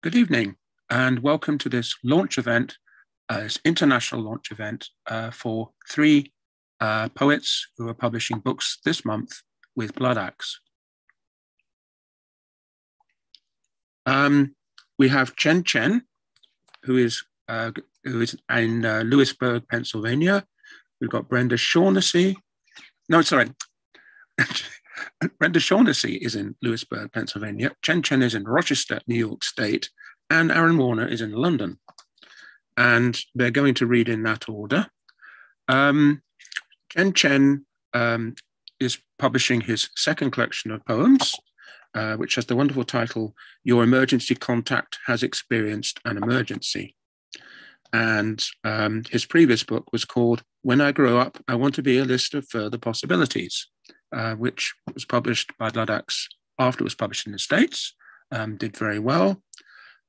Good evening, and welcome to this launch event, uh, this international launch event uh, for three uh, poets who are publishing books this month with Bloodaxe. Um, we have Chen Chen, who is uh, who is in uh, Lewisburg, Pennsylvania. We've got Brenda Shaughnessy. No, sorry. Brenda Shaughnessy is in Lewisburg, Pennsylvania. Chen Chen is in Rochester, New York State. And Ahren Warner is in London. And they're going to read in that order. Um, Chen Chen um, is publishing his second collection of poems, uh, which has the wonderful title, Your Emergency Contact Has Experienced an Emergency. And um, his previous book was called When I Grow Up, I Want to Be a List of Further Possibilities, uh, which was published by Axe after it was published in the States, um, did very well.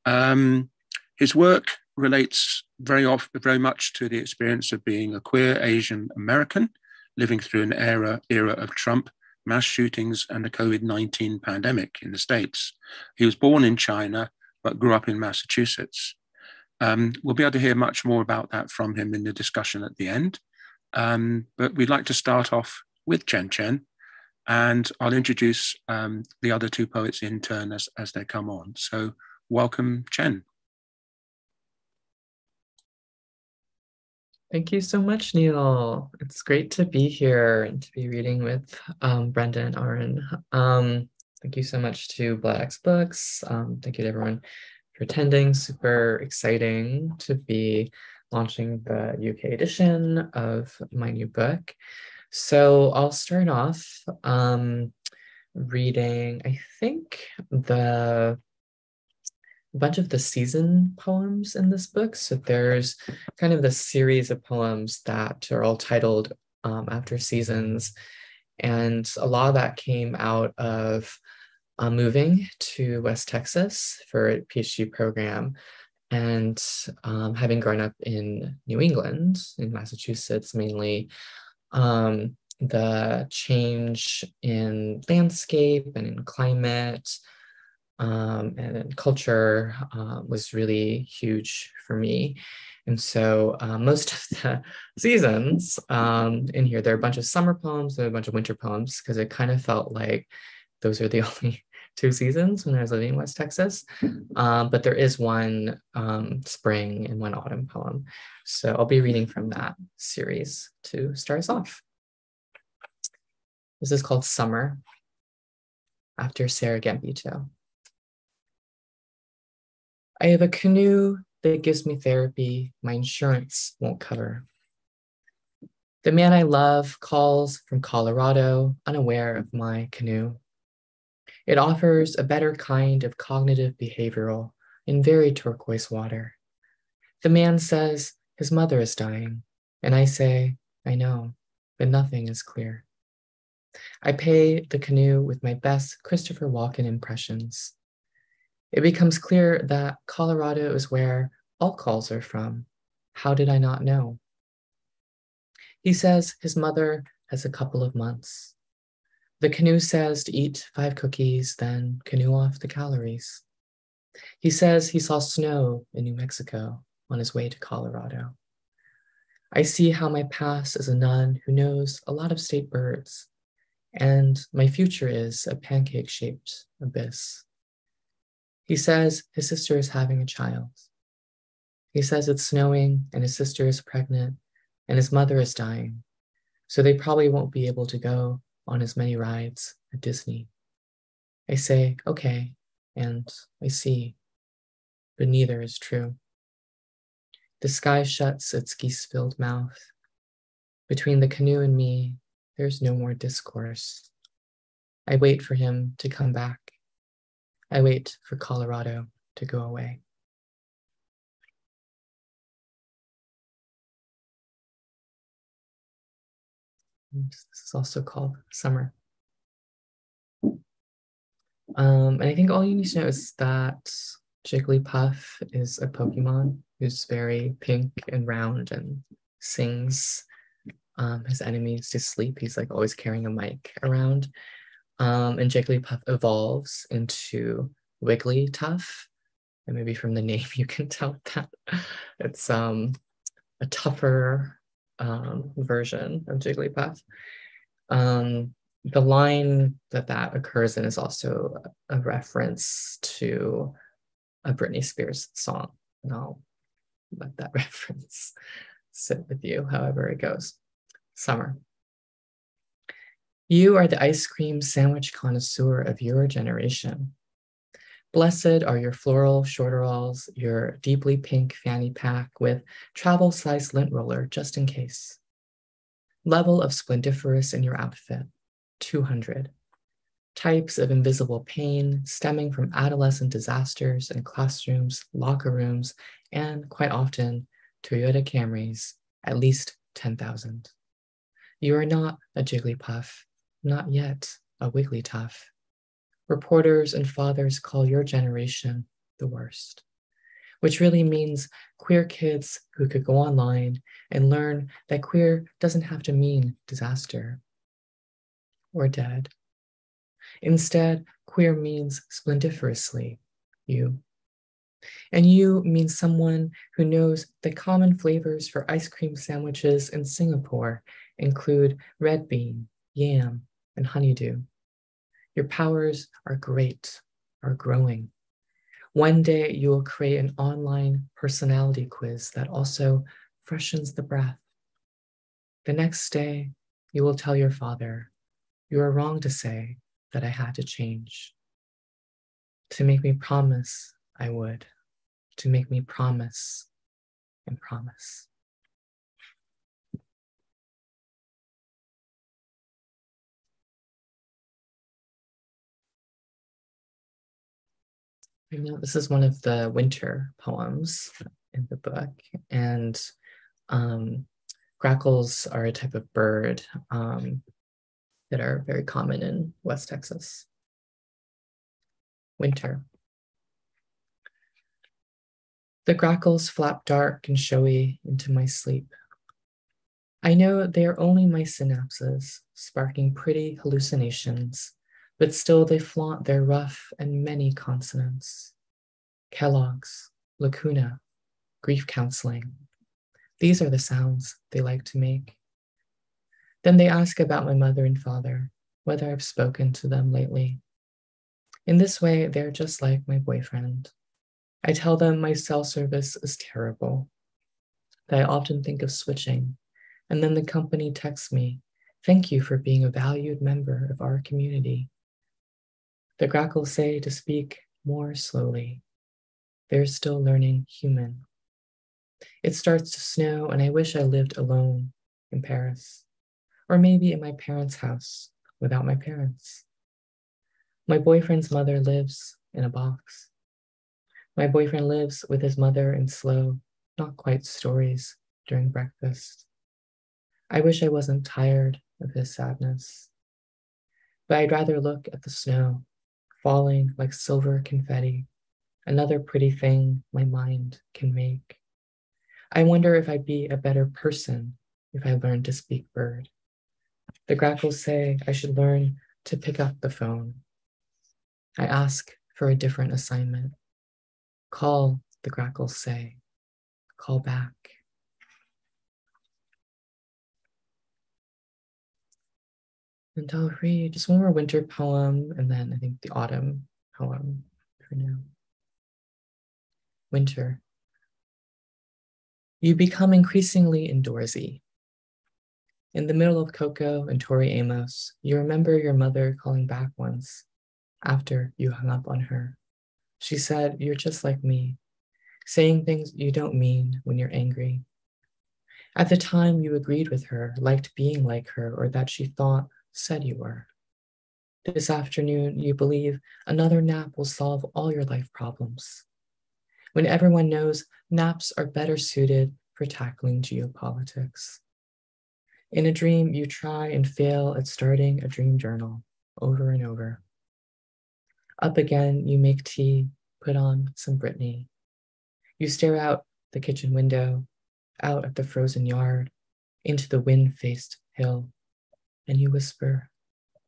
Um, his work relates very often, very much to the experience of being a queer Asian American living through an era era of Trump mass shootings and the COVID 19 pandemic in the States. He was born in China, but grew up in Massachusetts. Um, we'll be able to hear much more about that from him in the discussion at the end. Um, but we'd like to start off with Chen Chen, and I'll introduce um, the other two poets in turn as, as they come on. So, welcome, Chen. Thank you so much, Neil. It's great to be here and to be reading with um, Brenda and Ahren. Um, thank you so much to Axe Books. Um, thank you to everyone for attending. Super exciting to be launching the UK edition of my new book. So I'll start off um, reading, I think, the a bunch of the season poems in this book. So there's kind of the series of poems that are all titled um, after seasons. And a lot of that came out of uh, moving to West Texas for a PhD program and um, having grown up in New England, in Massachusetts mainly, um, the change in landscape and in climate um, and culture uh, was really huge for me. And so uh, most of the seasons um, in here, there are a bunch of summer poems, are a bunch of winter poems, because it kind of felt like those are the only two seasons when I was living in West Texas. Um, but there is one um, spring and one autumn poem. So I'll be reading from that series to start us off. This is called Summer after Sarah Gambito. I have a canoe that gives me therapy my insurance won't cover. The man I love calls from Colorado, unaware of my canoe. It offers a better kind of cognitive behavioral in very turquoise water. The man says his mother is dying, and I say, I know, but nothing is clear. I pay the canoe with my best Christopher Walken impressions it becomes clear that Colorado is where all calls are from. How did I not know? He says his mother has a couple of months. The canoe says to eat five cookies, then canoe off the calories. He says he saw snow in New Mexico on his way to Colorado. I see how my past is a nun who knows a lot of state birds, and my future is a pancake shaped abyss. He says his sister is having a child. He says it's snowing and his sister is pregnant and his mother is dying. So they probably won't be able to go on as many rides at Disney. I say, okay, and I see, but neither is true. The sky shuts its geese filled mouth. Between the canoe and me, there's no more discourse. I wait for him to come back. I wait for Colorado to go away. This is also called summer. Um, and I think all you need to know is that Jigglypuff is a Pokemon who's very pink and round and sings um, his enemies to sleep. He's like always carrying a mic around. Um, and Jigglypuff evolves into Wigglytuff. and maybe from the name you can tell that it's um, a tougher um, version of Jigglypuff. Um, the line that that occurs in is also a reference to a Britney Spears song. And I'll let that reference sit with you, however it goes. Summer. You are the ice cream sandwich connoisseur of your generation. Blessed are your floral shorteralls, your deeply pink fanny pack with travel size lint roller just in case. Level of splendiferous in your outfit, 200. Types of invisible pain stemming from adolescent disasters in classrooms, locker rooms, and quite often Toyota Camrys, at least 10,000. You are not a Jigglypuff, not yet a Wigglytuff. Reporters and fathers call your generation the worst, which really means queer kids who could go online and learn that queer doesn't have to mean disaster or dead. Instead, queer means splendiferously you. And you means someone who knows that common flavors for ice cream sandwiches in Singapore include red bean, yam, and honeydew. Your powers are great, are growing. One day you will create an online personality quiz that also freshens the breath. The next day, you will tell your father, You are wrong to say that I had to change. To make me promise I would, to make me promise and promise. I know this is one of the winter poems in the book, and um, grackles are a type of bird um, that are very common in West Texas. Winter. The grackles flap dark and showy into my sleep. I know they are only my synapses, sparking pretty hallucinations, but still they flaunt their rough and many consonants. Kellogg's, lacuna, grief counseling. These are the sounds they like to make. Then they ask about my mother and father, whether I've spoken to them lately. In this way, they're just like my boyfriend. I tell them my cell service is terrible, that I often think of switching, and then the company texts me, Thank you for being a valued member of our community. The grackles say to speak more slowly. They're still learning human. It starts to snow, and I wish I lived alone in Paris, or maybe in my parents' house without my parents. My boyfriend's mother lives in a box. My boyfriend lives with his mother in slow, not quite stories during breakfast. I wish I wasn't tired of his sadness, but I'd rather look at the snow falling like silver confetti, another pretty thing my mind can make. I wonder if I'd be a better person if I learned to speak bird. The grackles say I should learn to pick up the phone. I ask for a different assignment. Call, the grackles say. Call back. And I'll read just one more winter poem and then I think the autumn poem for now. Winter. You become increasingly indoorsy. In the middle of Coco and Tori Amos, you remember your mother calling back once after you hung up on her. She said, You're just like me, saying things you don't mean when you're angry. At the time, you agreed with her, liked being like her, or that she thought said you were. This afternoon, you believe another nap will solve all your life problems. When everyone knows naps are better suited for tackling geopolitics. In a dream, you try and fail at starting a dream journal over and over. Up again, you make tea, put on some Britney. You stare out the kitchen window, out at the frozen yard, into the wind faced hill and you whisper,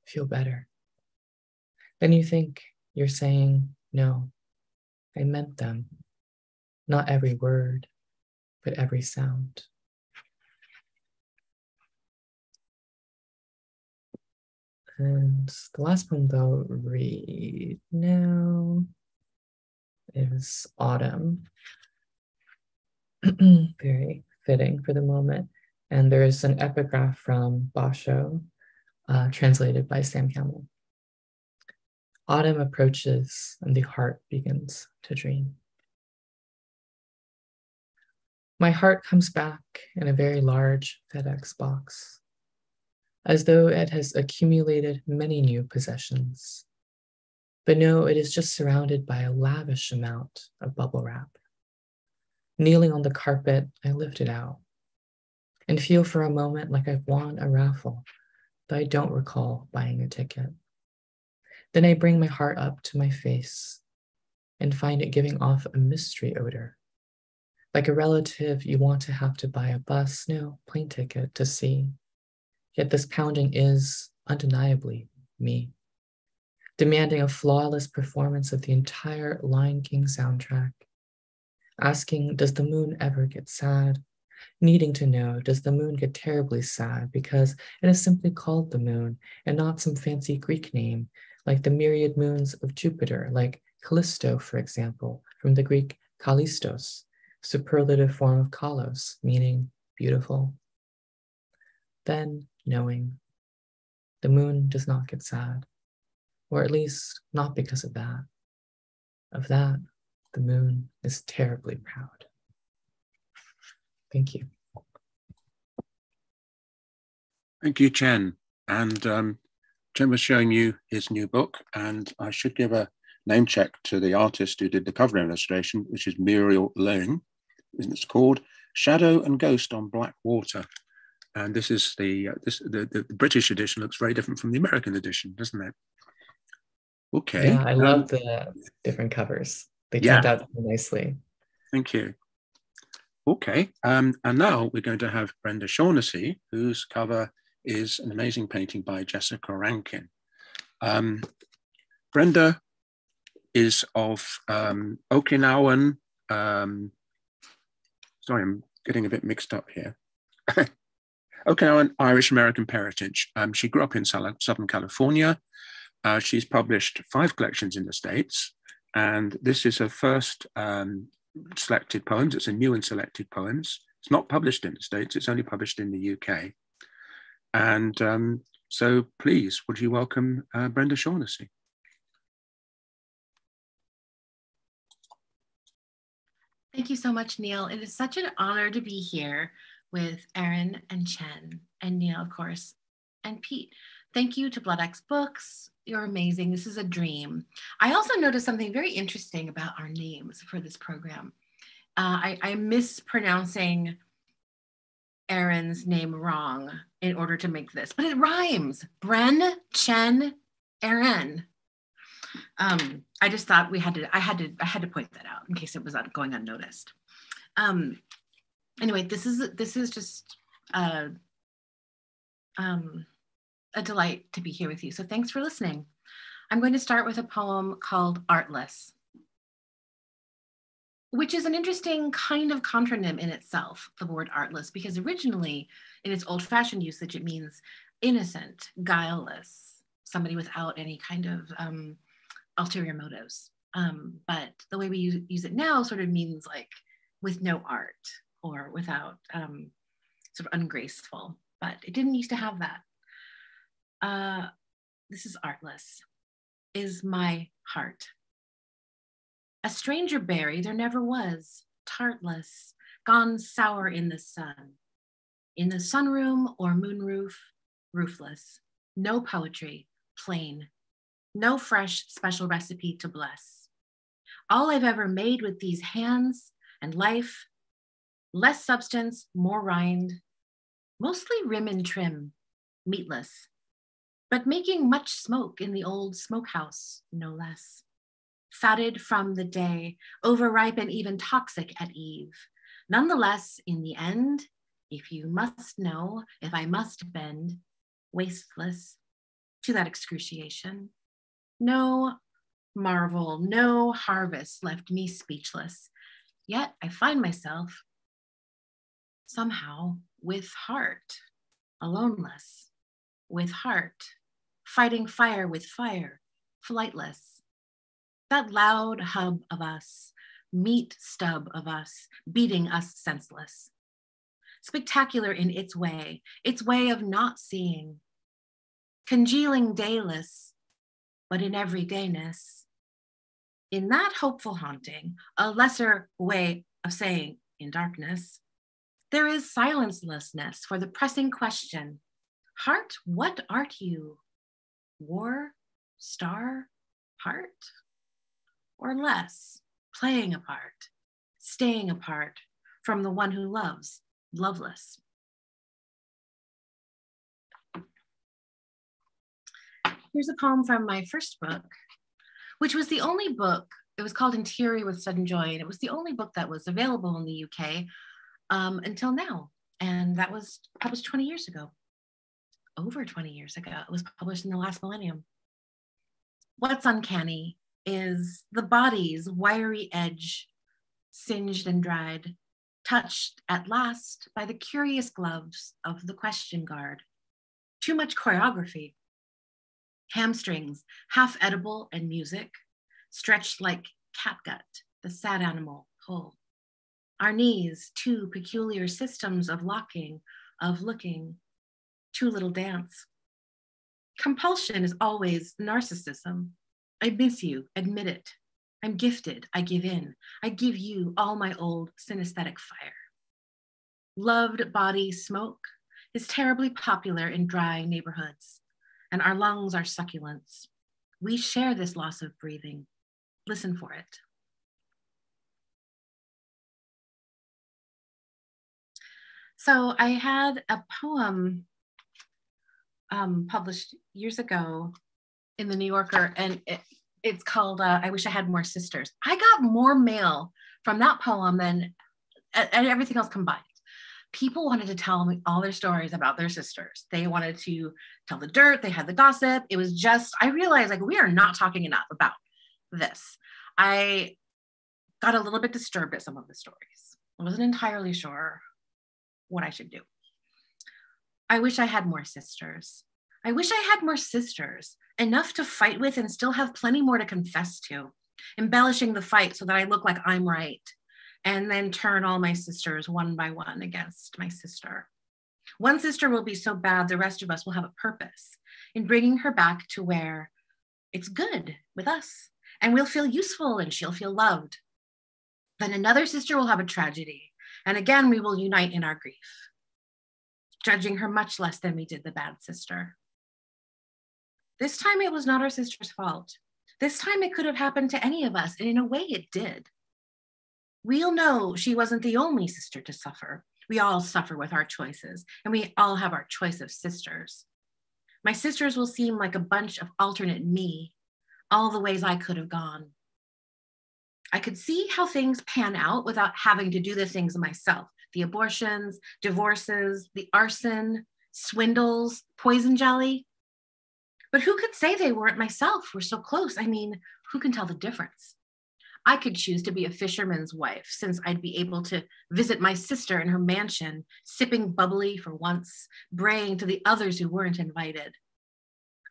feel better. Then you think you're saying no, I meant them. Not every word, but every sound. And the last one they'll read now is Autumn. Very fitting for the moment. And there's an epigraph from Basho, uh, translated by Sam Campbell. Autumn approaches and the heart begins to dream. My heart comes back in a very large FedEx box as though it has accumulated many new possessions. But no, it is just surrounded by a lavish amount of bubble wrap. Kneeling on the carpet, I lift it out and feel for a moment like I've won a raffle, though I don't recall buying a ticket. Then I bring my heart up to my face and find it giving off a mystery odor. Like a relative you want to have to buy a bus, no, plane ticket to see. Yet this pounding is undeniably me, demanding a flawless performance of the entire Lion King soundtrack, asking, Does the moon ever get sad? Needing to know, does the moon get terribly sad because it is simply called the moon and not some fancy Greek name like the myriad moons of Jupiter, like Callisto, for example, from the Greek Kallistos, superlative form of kalos, meaning beautiful. Then knowing the moon does not get sad, or at least not because of that. Of that, the moon is terribly proud. Thank you. Thank you, Chen. And um, Chen was showing you his new book, and I should give a name check to the artist who did the cover illustration, which is Muriel Leung. It's called Shadow and Ghost on Black Water and this is the uh, this the, the, the, British edition looks very different from the American edition, doesn't it? Okay. Yeah, I um, love the different covers. They turned out nicely. Thank you. Okay, um, and now we're going to have Brenda Shaughnessy, whose cover is an amazing painting by Jessica Rankin. Um, Brenda is of um, Okinawan. Um, sorry, I'm getting a bit mixed up here. Okinawan Irish American heritage. Um, she grew up in Southern California. Uh, she's published five collections in the States, and this is her first um, selected poems. It's a new and selected poems. It's not published in the States, it's only published in the UK. And um, so please, would you welcome uh, Brenda Shaughnessy? Thank you so much, Neil. It is such an honor to be here with Ahren and Chen and Neil, of course, and Pete. Thank you to Bloodaxe Books. You're amazing. This is a dream. I also noticed something very interesting about our names for this program. Uh, I, I'm mispronouncing Ahren's name wrong in order to make this, but it rhymes. Bren, Chen, Ahren. Um, I just thought we had to. I had to. I had to point that out in case it was going unnoticed. Um, anyway, this is this is just uh, um, a delight to be here with you. So thanks for listening. I'm going to start with a poem called Artless, which is an interesting kind of contronym in itself, the word artless, because originally in its old fashioned usage, it means innocent, guileless, somebody without any kind of um, ulterior motives. Um, but the way we use, use it now sort of means like with no art, or without um, sort of ungraceful, but it didn't used to have that. Uh, this is artless, is my heart. A stranger berry there never was, tartless, gone sour in the sun. In the sunroom or moonroof, roofless. No poetry, plain. No fresh special recipe to bless. All I've ever made with these hands and life less substance, more rind, mostly rim and trim, meatless, but making much smoke in the old smokehouse, no less. Fatted from the day, overripe and even toxic at eve. Nonetheless, in the end, if you must know, if I must bend, wasteless to that excruciation. No, marvel, no harvest left me speechless. Yet I find myself somehow with heart, aloneless, with heart, fighting fire with fire, flightless. That loud hub of us, meat stub of us, beating us senseless. Spectacular in its way, its way of not seeing, congealing dayless, but in everydayness. In that hopeful haunting, a lesser way of saying in darkness, there is silencelessness for the pressing question Heart, what art you? War, star, part, Or less, playing a part, staying apart from the one who loves, loveless? Here's a poem from my first book, which was the only book, it was called Interior with Sudden Joy, and it was the only book that was available in the UK um, until now. And that was published 20 years ago, over 20 years ago. It was published in the last millennium. What's uncanny is the body's wiry edge, singed and dried, touched at last by the curious gloves of the question guard. Too much choreography. Hamstrings, half edible and music, stretched like catgut, the sad animal pull. Our knees, two peculiar systems of locking, of looking, too little dance. Compulsion is always narcissism. I miss you, admit it. I'm gifted, I give in. I give you all my old synesthetic fire. Loved body smoke is terribly popular in dry neighborhoods, and our lungs are succulents. We share this loss of breathing. Listen for it. So I had a poem um, published years ago in the New Yorker, and it, it's called uh, "I Wish I Had More Sisters." I got more mail from that poem than and everything else combined. People wanted to tell me all their stories about their sisters. They wanted to tell the dirt. They had the gossip. It was just I realized like we are not talking enough about this. I got a little bit disturbed at some of the stories. I wasn't entirely sure what I should do. I wish I had more sisters. I wish I had more sisters, enough to fight with and still have plenty more to confess to, embellishing the fight so that I look like I'm right, and then turn all my sisters one by one against my sister. One sister will be so bad, the rest of us will have a purpose in bringing her back to where it's good with us, and we'll feel useful and she'll feel loved. Then another sister will have a tragedy, and again, we will unite in our grief, judging her much less than we did the bad sister. This time it was not our sister's fault. This time it could have happened to any of us, and in a way it did. We'll know she wasn't the only sister to suffer. We all suffer with our choices, and we all have our choice of sisters. My sisters will seem like a bunch of alternate me, all the ways I could have gone. I could see how things pan out without having to do the things myself the abortions, divorces, the arson, swindles, poison jelly. But who could say they weren't myself? We're so close. I mean, who can tell the difference? I could choose to be a fisherman's wife since I'd be able to visit my sister in her mansion, sipping bubbly for once, braying to the others who weren't invited.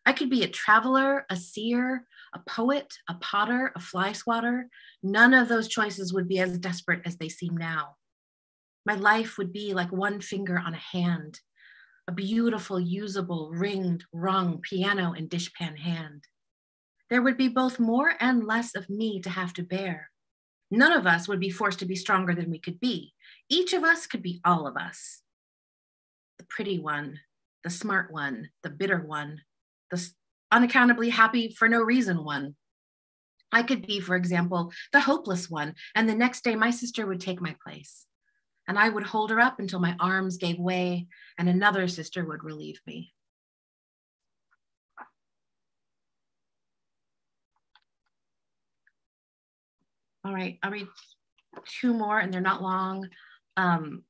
I could be a traveler, a seer, a poet, a potter, a fly swatter. None of those choices would be as desperate as they seem now. My life would be like one finger on a hand, a beautiful, usable, ringed, rung piano and dishpan hand. There would be both more and less of me to have to bear. None of us would be forced to be stronger than we could be. Each of us could be all of us. The pretty one, the smart one, the bitter one, the unaccountably happy for no reason one. I could be, for example, the hopeless one, and the next day my sister would take my place. And I would hold her up until my arms gave way and another sister would relieve me. All right, I'll read two more and they're not long. Um,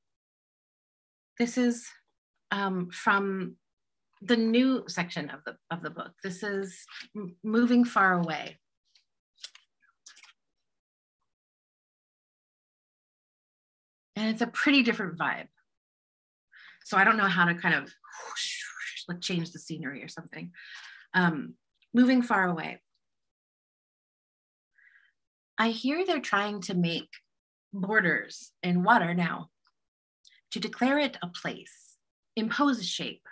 this is um, from the new section of the of the book. This is moving far away. And it's a pretty different vibe. So I don't know how to kind of whoosh, whoosh, like change the scenery or something. Um, moving far away. I hear they're trying to make borders in water now to declare it a place, impose a shape,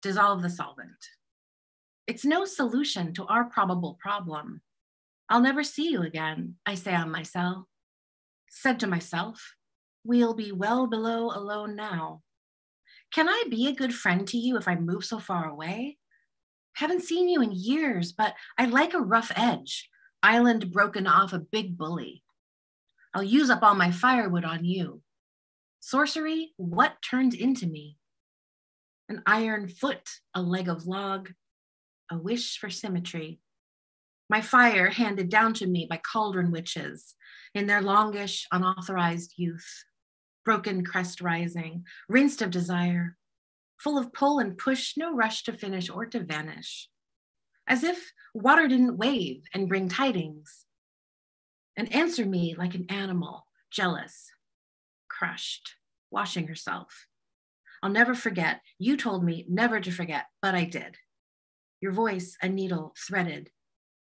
dissolve the solvent. It's no solution to our probable problem. I'll never see you again, I say on myself. Said to myself, we'll be well below alone now. Can I be a good friend to you if I move so far away? Haven't seen you in years, but I like a rough edge, island broken off a big bully. I'll use up all my firewood on you. Sorcery, what turned into me? An iron foot, a leg of log, a wish for symmetry. My fire handed down to me by cauldron witches in their longish, unauthorized youth, broken crest rising, rinsed of desire, full of pull and push, no rush to finish or to vanish. As if water didn't wave and bring tidings, and answer me like an animal, jealous, crushed, washing herself. I'll never forget. You told me never to forget, but I did. Your voice, a needle threaded,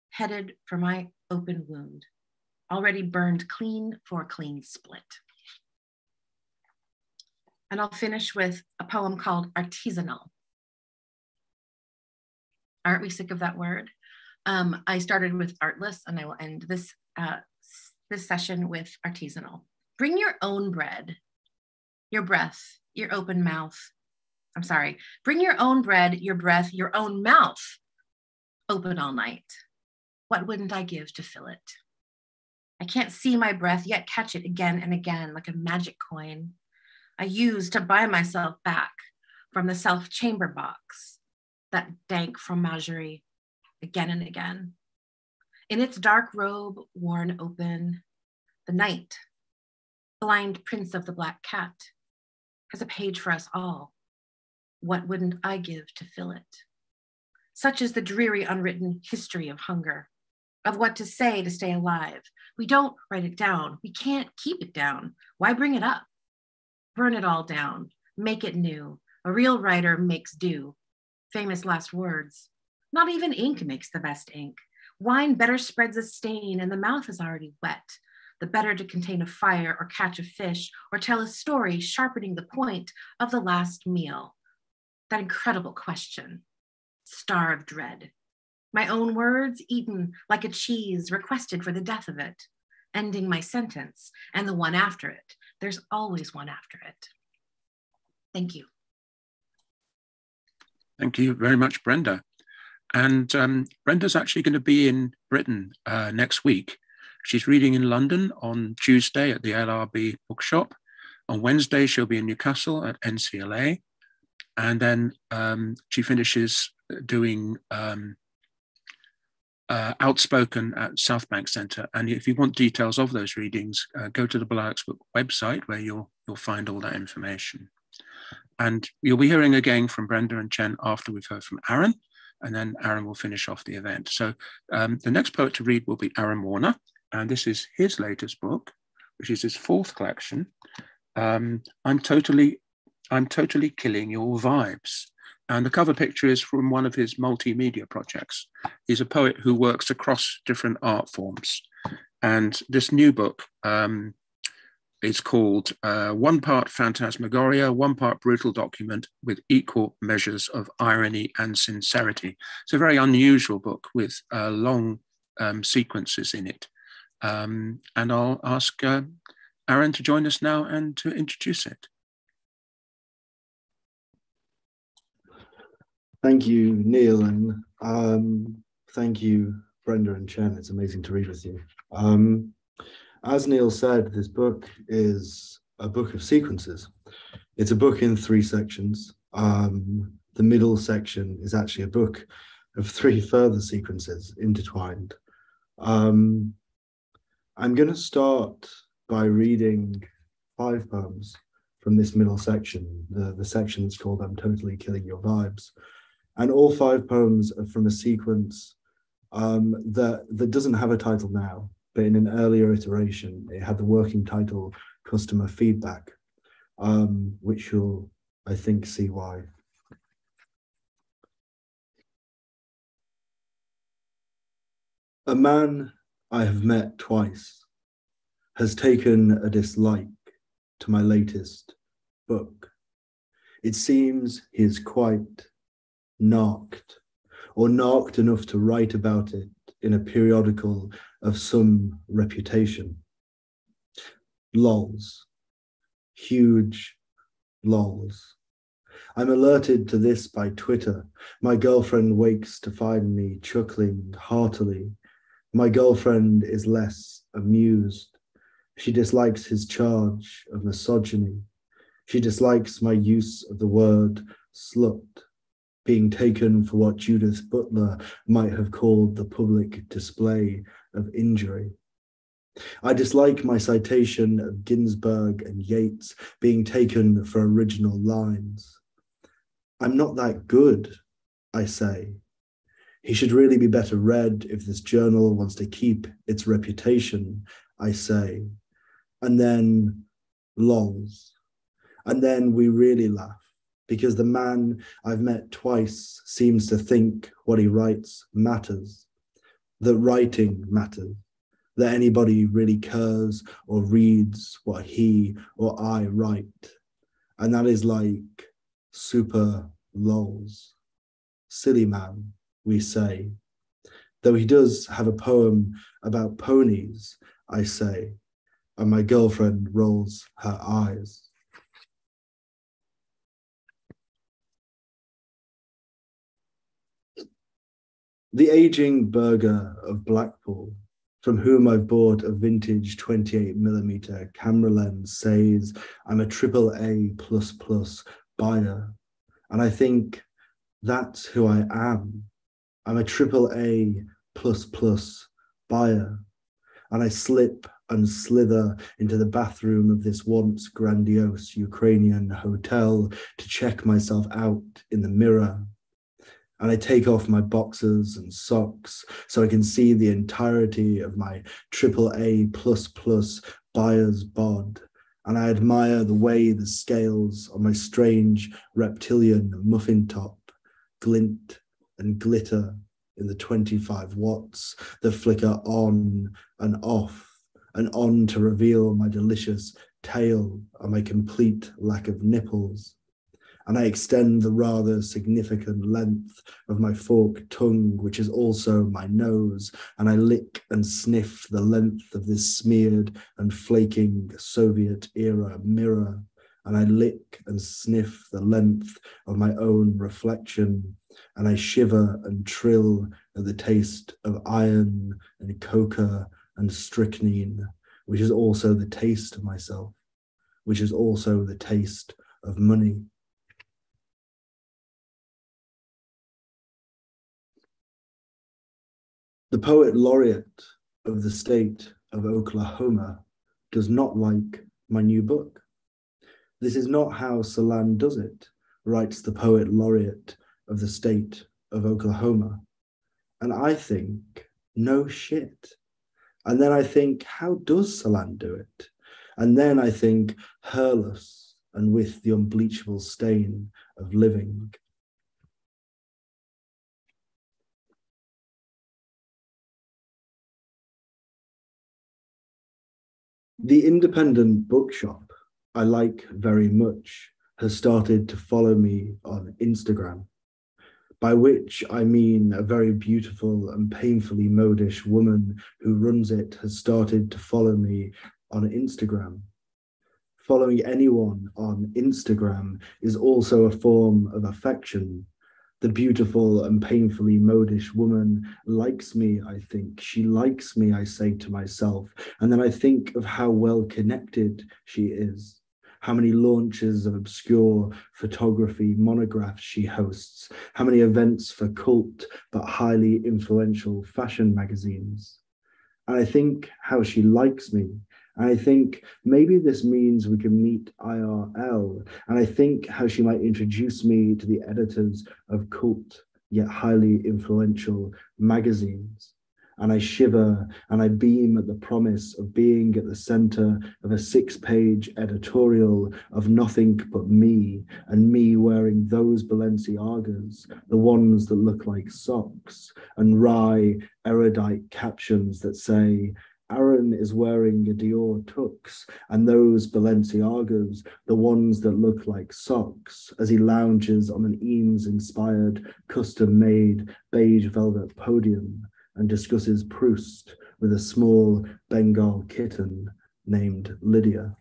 headed for my open wound, already burned clean for a clean split. And I'll finish with a poem called Artisanal. Aren't we sick of that word? Um, I started with artless and I will end this, uh, this session with artisanal. Bring your own bread, your breath, your open mouth. I'm sorry, bring your own bread, your breath, your own mouth open all night. What wouldn't I give to fill it? I can't see my breath, yet catch it again and again like a magic coin. I use to buy myself back from the self chamber box, that dank fromagerie, again and again. In its dark robe worn open, the night, blind prince of the black cat, has a page for us all. What wouldn't I give to fill it? Such is the dreary unwritten history of hunger, of what to say to stay alive. We don't write it down. We can't keep it down. Why bring it up? Burn it all down, make it new. A real writer makes do. Famous last words. Not even ink makes the best ink. Wine better spreads a stain and the mouth is already wet. The better to contain a fire or catch a fish or tell a story sharpening the point of the last meal. That incredible question. Star of dread. My own words eaten like a cheese requested for the death of it, ending my sentence and the one after it, there's always one after it. Thank you. Thank you very much, Brenda. And um, Brenda's actually going to be in Britain uh, next week. She's reading in London on Tuesday at the LRB bookshop. On Wednesday, she'll be in Newcastle at NCLA. And then um, she finishes doing um, uh, outspoken at South Bank Centre. And if you want details of those readings, uh, go to the Book website where you'll you'll find all that information. And you'll be hearing again from Brenda and Chen after we've heard from Ahren, and then Ahren will finish off the event. So um, the next poet to read will be Ahren Warner, and this is his latest book, which is his fourth collection. Um, I'm totally, I'm totally killing your vibes. And the cover picture is from one of his multimedia projects. He's a poet who works across different art forms. And this new book um, is called uh, One Part Phantasmagoria, One Part Brutal Document with Equal Measures of Irony and Sincerity. It's a very unusual book with uh, long um, sequences in it. Um, and I'll ask uh, Ahren to join us now and to introduce it. Thank you, Neil, and um, thank you, Brenda and Chen. It's amazing to read with you. Um, as Neil said, this book is a book of sequences. It's a book in three sections. Um, the middle section is actually a book of three further sequences intertwined. Um, I'm going to start by reading five poems from this middle section, the, the section that's called I'm Totally Killing Your Vibes. And all five poems are from a sequence um, that, that doesn't have a title now, but in an earlier iteration, it had the working title customer feedback, um, which you'll, I think, see why. A man I have met twice has taken a dislike to my latest book. It seems he is quite knocked, or knocked enough to write about it in a periodical of some reputation. Lols. Huge lols. I'm alerted to this by Twitter. My girlfriend wakes to find me chuckling heartily. My girlfriend is less amused. She dislikes his charge of misogyny. She dislikes my use of the word slut, being taken for what Judith Butler might have called the public display of injury. I dislike my citation of Ginsberg and Yeats being taken for original lines. I'm not that good, I say. He should really be better read if this journal wants to keep its reputation, I say. And then lols. And then we really laugh because the man I've met twice seems to think what he writes matters, that writing matters that anybody really cares or reads what he or I write. And that is like super lols. Silly man, we say. Though he does have a poem about ponies, I say, and my girlfriend rolls her eyes. The aging burger of Blackpool from whom I've bought a vintage 28 millimeter camera lens says I'm a triple A plus plus buyer. And I think that's who I am. I'm a triple A plus plus buyer. And I slip and slither into the bathroom of this once grandiose Ukrainian hotel to check myself out in the mirror and I take off my boxers and socks so I can see the entirety of my triple A plus plus buyer's bod. And I admire the way the scales on my strange reptilian muffin top glint and glitter in the 25 watts that flicker on and off and on to reveal my delicious tail and my complete lack of nipples and I extend the rather significant length of my forked tongue, which is also my nose, and I lick and sniff the length of this smeared and flaking Soviet era mirror, and I lick and sniff the length of my own reflection, and I shiver and trill at the taste of iron and coca and strychnine, which is also the taste of myself, which is also the taste of money. The poet laureate of the state of Oklahoma does not like my new book. This is not how Celan does it, writes the poet laureate of the state of Oklahoma. And I think, no shit. And then I think, how does Celan do it? And then I think, hairless and with the unbleachable stain of living. The independent bookshop I like very much has started to follow me on Instagram, by which I mean a very beautiful and painfully modish woman who runs it has started to follow me on Instagram. Following anyone on Instagram is also a form of affection the beautiful and painfully modish woman likes me, I think. She likes me, I say to myself. And then I think of how well connected she is, how many launches of obscure photography monographs she hosts, how many events for cult but highly influential fashion magazines. And I think how she likes me I think maybe this means we can meet IRL. And I think how she might introduce me to the editors of cult yet highly influential magazines. and I shiver and I beam at the promise of being at the center of a six page editorial of nothing but me and me wearing those Balenciagas, the ones that look like socks, and wry, erudite captions that say, Ahren is wearing a Dior tux and those Balenciagas, the ones that look like socks, as he lounges on an Eames inspired, custom made beige velvet podium and discusses Proust with a small Bengal kitten named Lydia.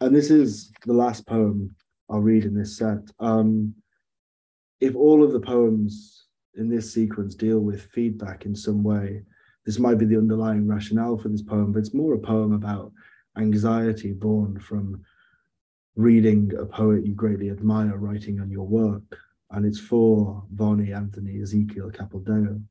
And this is the last poem I'll read in this set. Um, if all of the poems in this sequence deal with feedback in some way, this might be the underlying rationale for this poem, but it's more a poem about anxiety born from reading a poet you greatly admire writing on your work and it's for Vahni Anthony Ezekiel Capildeo.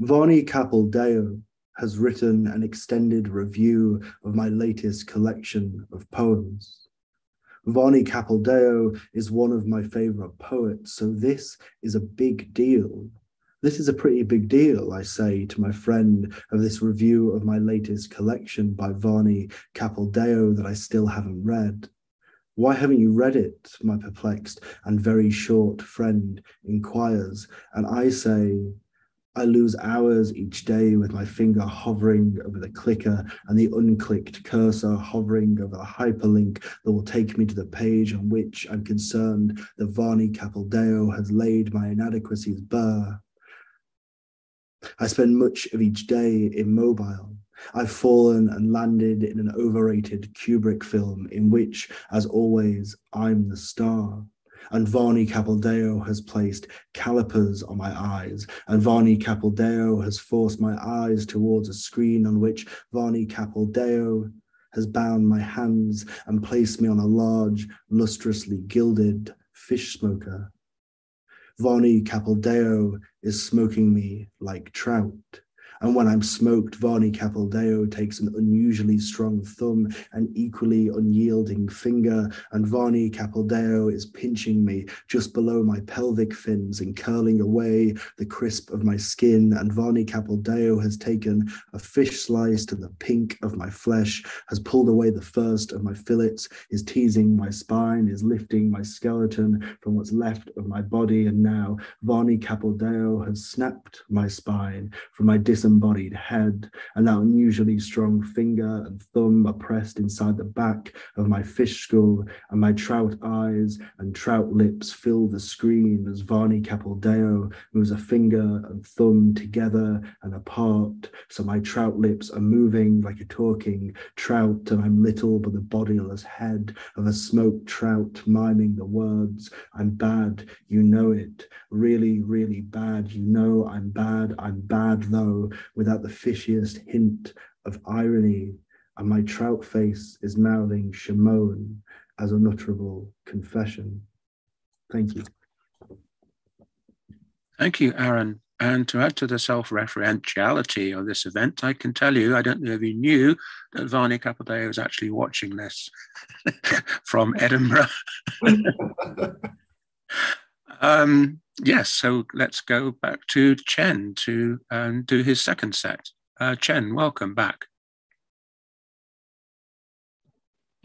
Vahni Capildeo has written an extended review of my latest collection of poems. Vahni Capildeo is one of my favorite poets, so this is a big deal. This is a pretty big deal, I say to my friend of this review of my latest collection by Vahni Capildeo that I still haven't read. Why haven't you read it? My perplexed and very short friend inquires, and I say, I lose hours each day with my finger hovering over the clicker and the unclicked cursor hovering over the hyperlink that will take me to the page on which I'm concerned that Vahni Capildeo has laid my inadequacies bare. I spend much of each day immobile, I've fallen and landed in an overrated Kubrick film in which, as always, I'm the star. And Vahni Capildeo has placed calipers on my eyes, and Vahni Capildeo has forced my eyes towards a screen on which Vahni Capildeo has bound my hands and placed me on a large, lustrously gilded fish smoker. Vahni Capildeo is smoking me like trout. And when I'm smoked, Vahni Capildeo takes an unusually strong thumb and equally unyielding finger, and Vahni Capildeo is pinching me just below my pelvic fins and curling away the crisp of my skin. And Vahni Capildeo has taken a fish slice to the pink of my flesh, has pulled away the first of my fillets, is teasing my spine, is lifting my skeleton from what's left of my body. And now Vahni Capildeo has snapped my spine from my disembodied disembodied head, and that unusually strong finger and thumb are pressed inside the back of my fish skull, and my trout eyes and trout lips fill the screen as Vahni Capildeo moves a finger and thumb together and apart, so my trout lips are moving like a talking trout, and I'm little but the bodiless head of a smoked trout miming the words, I'm bad, you know it, really, really bad, you know I'm bad, I'm bad though, without the fishiest hint of irony, and my trout face is mouthing Shimon as unutterable confession. Thank you. Thank you, Ahren. And to add to the self-referentiality of this event, I can tell you, I don't know if you knew that Vahni Capildeo is actually watching this from Edinburgh. um, yes, so let's go back to Chen to um, do his second set. Uh, Chen, welcome back.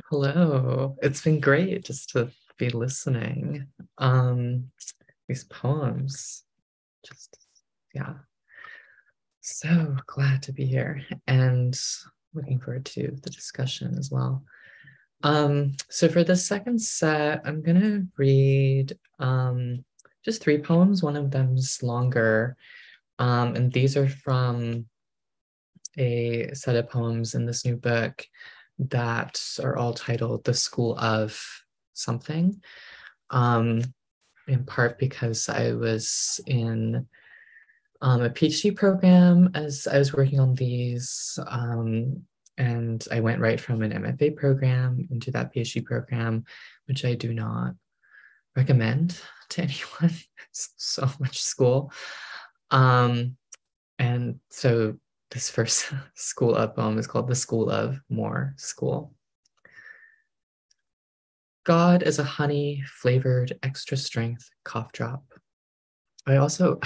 Hello, it's been great just to be listening. Um, these poems, just yeah, so glad to be here and looking forward to the discussion as well. Um, so for the second set, I'm gonna read um, just three poems. One of them's longer. Um, and these are from a set of poems in this new book that are all titled The School of Something. Um, in part because I was in um, a PhD program as I was working on these. Um, and I went right from an MFA program into that PhD program, which I do not recommend to anyone. So much school. Um, and so this first school of poem is called The School of More School. God is a honey flavored extra strength cough drop. I also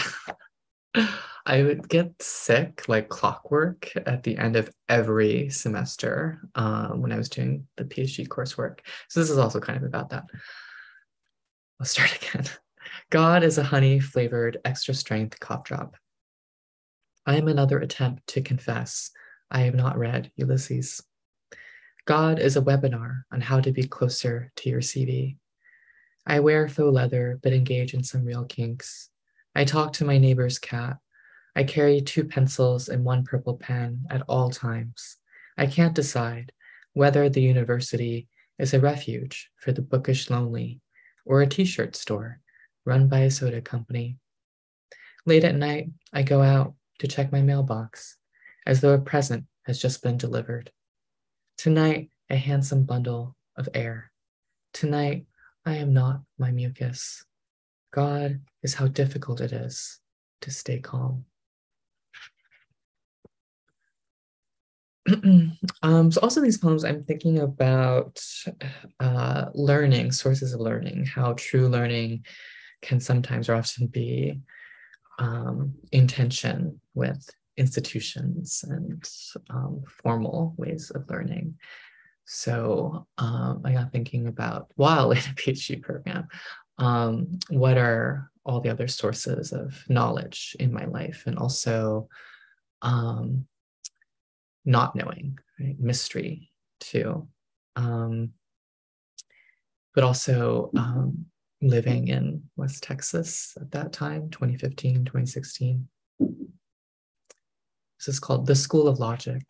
I would get sick like clockwork at the end of every semester um, when I was doing the PhD coursework. So this is also kind of about that. Start again. God is a honey flavored extra strength cough drop. I am another attempt to confess I have not read Ulysses. God is a webinar on how to be closer to your CV. I wear faux leather, but engage in some real kinks. I talk to my neighbor's cat. I carry two pencils and one purple pen at all times. I can't decide whether the university is a refuge for the bookish lonely or a t shirt store run by a soda company. Late at night, I go out to check my mailbox as though a present has just been delivered. Tonight, a handsome bundle of air. Tonight, I am not my mucus. God is how difficult it is to stay calm. um, so also these poems, I'm thinking about uh, learning, sources of learning, how true learning can sometimes or often be um, in tension with institutions and um, formal ways of learning. So um, I got thinking about while in a PhD program, um, what are all the other sources of knowledge in my life, and also um, not knowing, right? mystery too, um, but also um, living in West Texas at that time, 2015, 2016. This is called The School of Logic.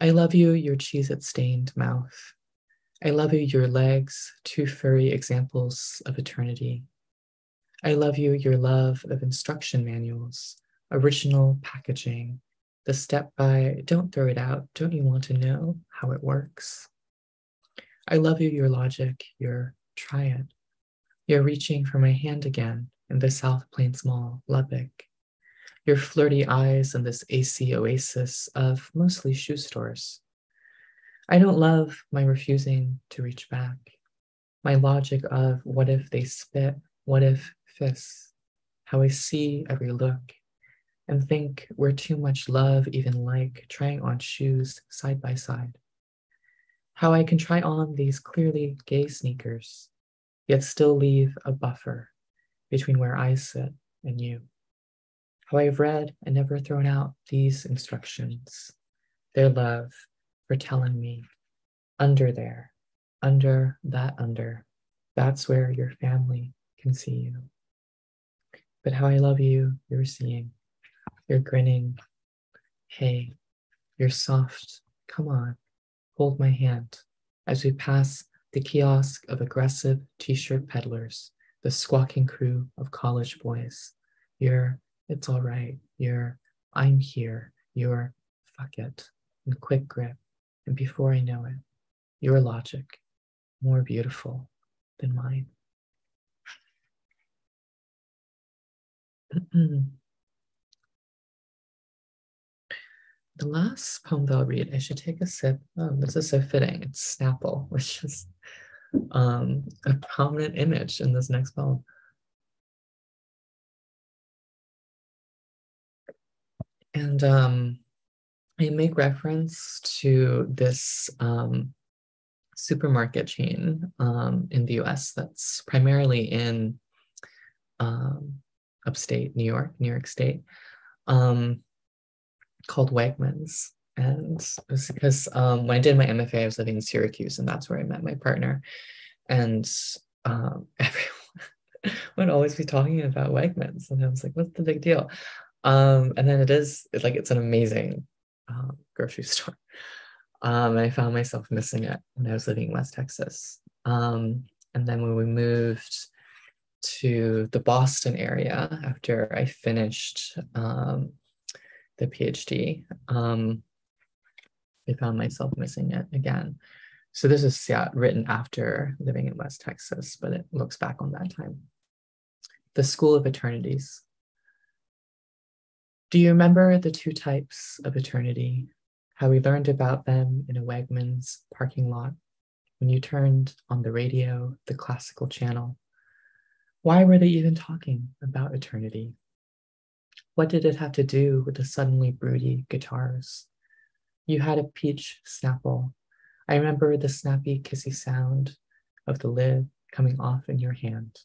I love you, your cheese it stained mouth. I love you, your legs, two furry examples of eternity. I love you, your love of instruction manuals, original packaging, the step by don't throw it out, don't you want to know how it works? I love you, your logic, your try it. You're reaching for my hand again in the South Plains Mall, Lubbock your flirty eyes in this AC oasis of mostly shoe stores. I don't love my refusing to reach back, my logic of what if they spit, what if fists, how I see every look and think we're too much love, even like trying on shoes side by side. How I can try on these clearly gay sneakers, yet still leave a buffer between where I sit and you how I've read and never thrown out these instructions, their love for telling me, under there, under that under, that's where your family can see you. But how I love you, you're seeing, you're grinning. Hey, you're soft. Come on, hold my hand as we pass the kiosk of aggressive t shirt peddlers, the squawking crew of college boys. You're it's all right. You're, I'm here. You're, fuck it. And quick grip. And before I know it, your logic, more beautiful than mine. the last poem that I'll read, I should take a sip. Oh, this is so fitting. It's Snapple, which is um, a prominent image in this next poem. And um, I make reference to this um, supermarket chain um, in the US that's primarily in um, upstate New York, New York State, um, called Wegmans. And it was because um, when I did my MFA, I was living in Syracuse, and that's where I met my partner. And um, everyone would always be talking about Wegmans. And I was like, what's the big deal? Um, and then it is like it's an amazing um, grocery store. Um, and I found myself missing it when I was living in West Texas. Um, and then when we moved to the Boston area after I finished um, the PhD, um, I found myself missing it again. So this is yeah, written after living in West Texas, but it looks back on that time. The School of Eternities. Do you remember the two types of eternity? How we learned about them in a Wegmans parking lot when you turned on the radio, the classical channel? Why were they even talking about eternity? What did it have to do with the suddenly broody guitars? You had a peach snapple. I remember the snappy, kissy sound of the lid coming off in your hand.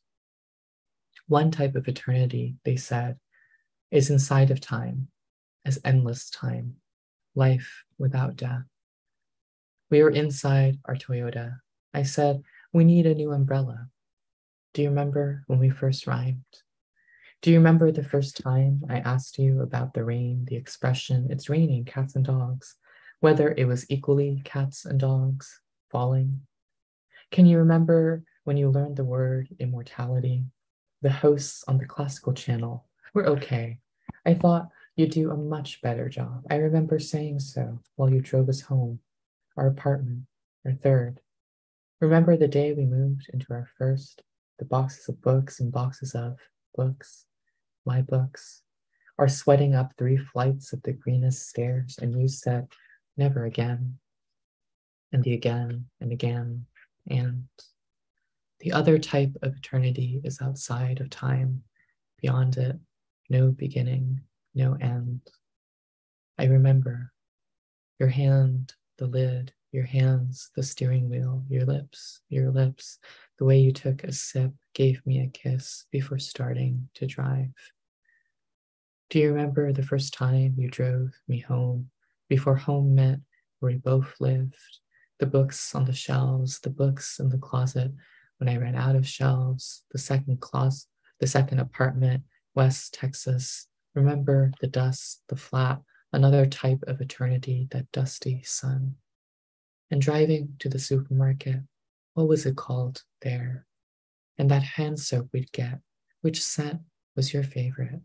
One type of eternity, they said, is inside of time, as endless time, life without death. We were inside our Toyota. I said, We need a new umbrella. Do you remember when we first rhymed? Do you remember the first time I asked you about the rain, the expression, it's raining, cats and dogs, whether it was equally cats and dogs falling? Can you remember when you learned the word immortality? The hosts on the classical channel were okay. I thought you'd do a much better job. I remember saying so while you drove us home, our apartment, our third. Remember the day we moved into our first, the boxes of books and boxes of books my books, are sweating up three flights of the greenest stairs, and you said, never again, and the again and again, and the other type of eternity is outside of time, beyond it, no beginning, no end. I remember your hand, the lid, your hands, the steering wheel, your lips, your lips, the way you took a sip, gave me a kiss before starting to drive. Do you remember the first time you drove me home before home met where we both lived? The books on the shelves, the books in the closet when I ran out of shelves, the second closet, the second apartment, West Texas. Remember the dust, the flat, another type of eternity, that dusty sun. And driving to the supermarket, what was it called there? And that hand soap we'd get, which scent was your favorite?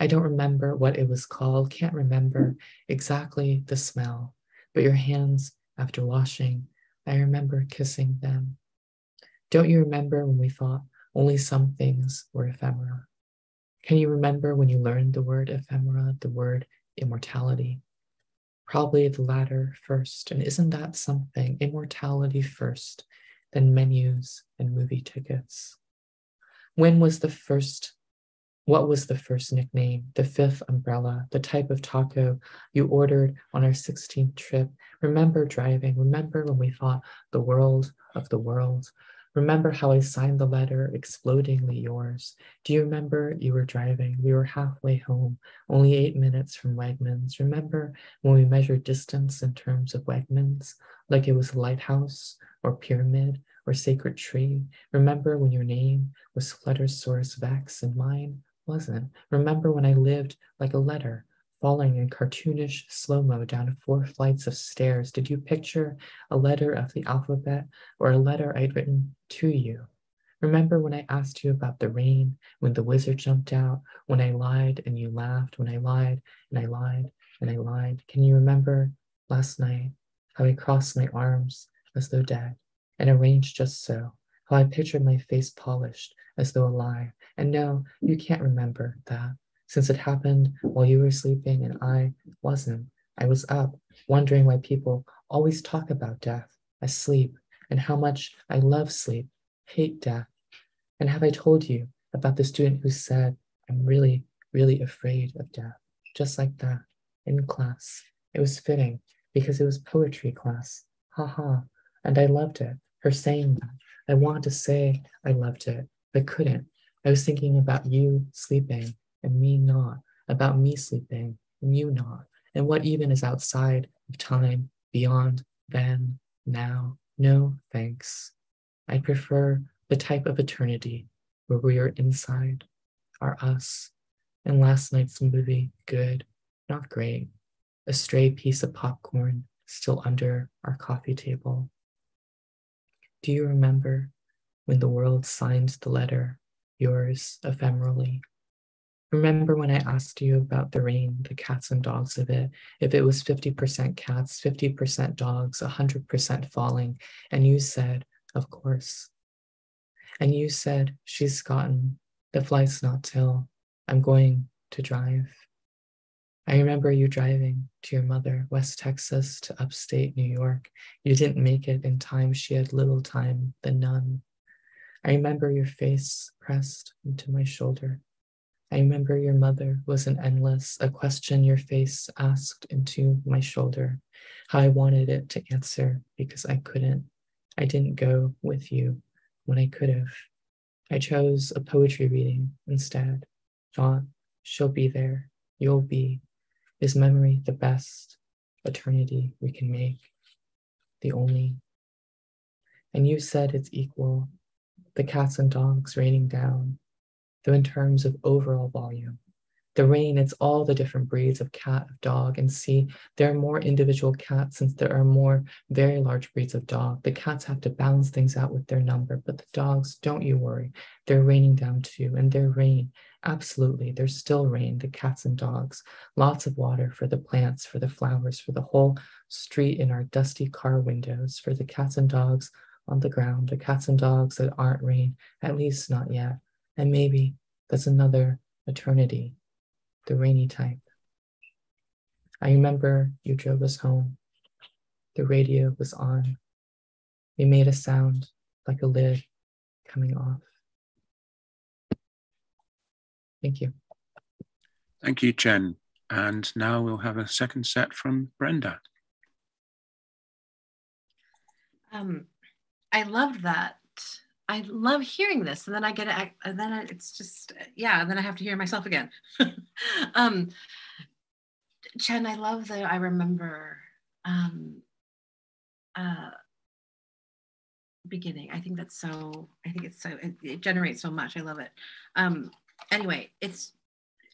I don't remember what it was called, can't remember exactly the smell, but your hands after washing, I remember kissing them. Don't you remember when we thought only some things were ephemera? Can you remember when you learned the word ephemera, the word immortality? Probably the latter first. And isn't that something? Immortality first, then menus and movie tickets. When was the first what was the first nickname, the fifth umbrella, the type of taco you ordered on our 16th trip? Remember driving. Remember when we thought the world of the world. Remember how I signed the letter, explodingly yours. Do you remember you were driving? We were halfway home, only eight minutes from Wegmans. Remember when we measured distance in terms of Wegmans, like it was a lighthouse or pyramid or sacred tree? Remember when your name was Flutter's source of X and mine wasn't. Remember when I lived like a letter, falling in cartoonish slow mo down four flights of stairs? Did you picture a letter of the alphabet or a letter I'd written to you? Remember when I asked you about the rain, when the wizard jumped out, when I lied and you laughed, when I lied and I lied and I lied? Can you remember last night how I crossed my arms as though dead and arranged just so? How I pictured my face polished as though alive and no, you can't remember that, since it happened while you were sleeping and I wasn't. I was up, wondering why people always talk about death as sleep and how much I love sleep, hate death. And have I told you about the student who said, I'm really, really afraid of death? Just like that, in class. It was fitting because it was poetry class. Ha ha. And I loved it, her saying that. I wanted to say I loved it, but couldn't I was thinking about you sleeping and me not, about me sleeping and you not, and what even is outside of time, beyond, then, now. No, thanks. I prefer the type of eternity where we are inside, are us. And last night's movie, good, not great. A stray piece of popcorn still under our coffee table. Do you remember when the world signed the letter yours ephemerally. Remember when I asked you about the rain, the cats and dogs of it, if it was 50% cats, 50% dogs, 100% falling, and you said, of course. And you said, she's gotten, the flight's not till, I'm going to drive. I remember you driving to your mother, West Texas to upstate New York. You didn't make it in time. She had little time, the none. I remember your face pressed into my shoulder. I remember your mother was an endless, a question your face asked into my shoulder, how I wanted it to answer because I couldn't. I didn't go with you when I could have. I chose a poetry reading instead. Thought, she'll be there, you'll be. Is memory the best eternity we can make? The only. And you said it's equal, the cats and dogs raining down, though in terms of overall volume. The rain, it's all the different breeds of cat, of dog, and see, there are more individual cats since there are more very large breeds of dog. The cats have to balance things out with their number, but the dogs, don't you worry, they're raining down too, and their rain, absolutely, there's still rain, the cats and dogs, lots of water for the plants, for the flowers, for the whole street in our dusty car windows, for the cats and dogs on the ground, the cats and dogs that aren't rain, at least not yet. And maybe that's another eternity, the rainy type. I remember you drove us home. The radio was on. We made a sound like a lid coming off. Thank you. Thank you, Chen. And now we'll have a second set from Brenda. Um, I love that I love hearing this, and then I get it, and then it's just yeah, and then I have to hear myself again. um, Chen, I love the I remember um, uh, beginning. I think that's so. I think it's so. It, it generates so much. I love it. Um, anyway, it's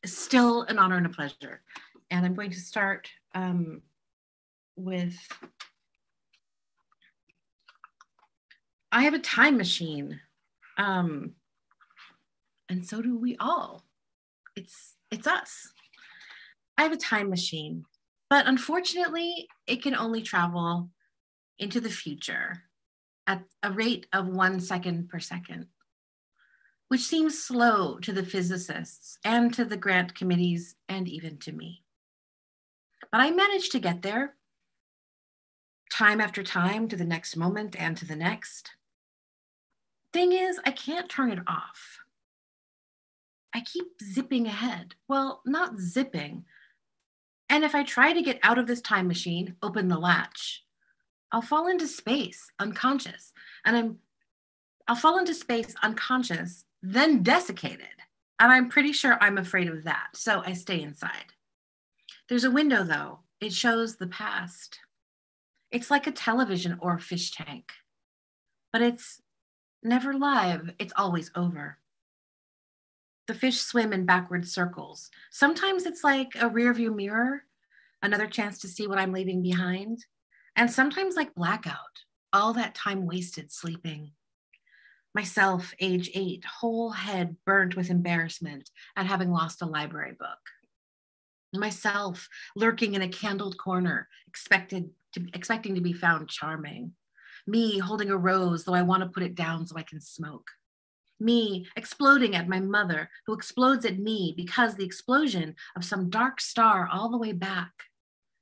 still an honor and a pleasure, and I'm going to start um, with I have a time machine. Um, and so do we all. It's it's us. I have a time machine, but unfortunately, it can only travel into the future at a rate of one second per second, which seems slow to the physicists and to the grant committees and even to me. But I managed to get there time after time to the next moment and to the next. Thing is, I can't turn it off. I keep zipping ahead. Well, not zipping. And if I try to get out of this time machine, open the latch, I'll fall into space unconscious. And I'm I'll fall into space unconscious, then desiccated. And I'm pretty sure I'm afraid of that. So I stay inside. There's a window though. It shows the past. It's like a television or a fish tank. But it's never live, it's always over. The fish swim in backward circles. Sometimes it's like a rear view mirror, another chance to see what I'm leaving behind. And sometimes like blackout, all that time wasted sleeping. Myself, age eight, whole head burnt with embarrassment at having lost a library book. Myself lurking in a candled corner, expected to, expecting to be found charming. Me holding a rose, though I want to put it down so I can smoke. Me exploding at my mother, who explodes at me because the explosion of some dark star all the way back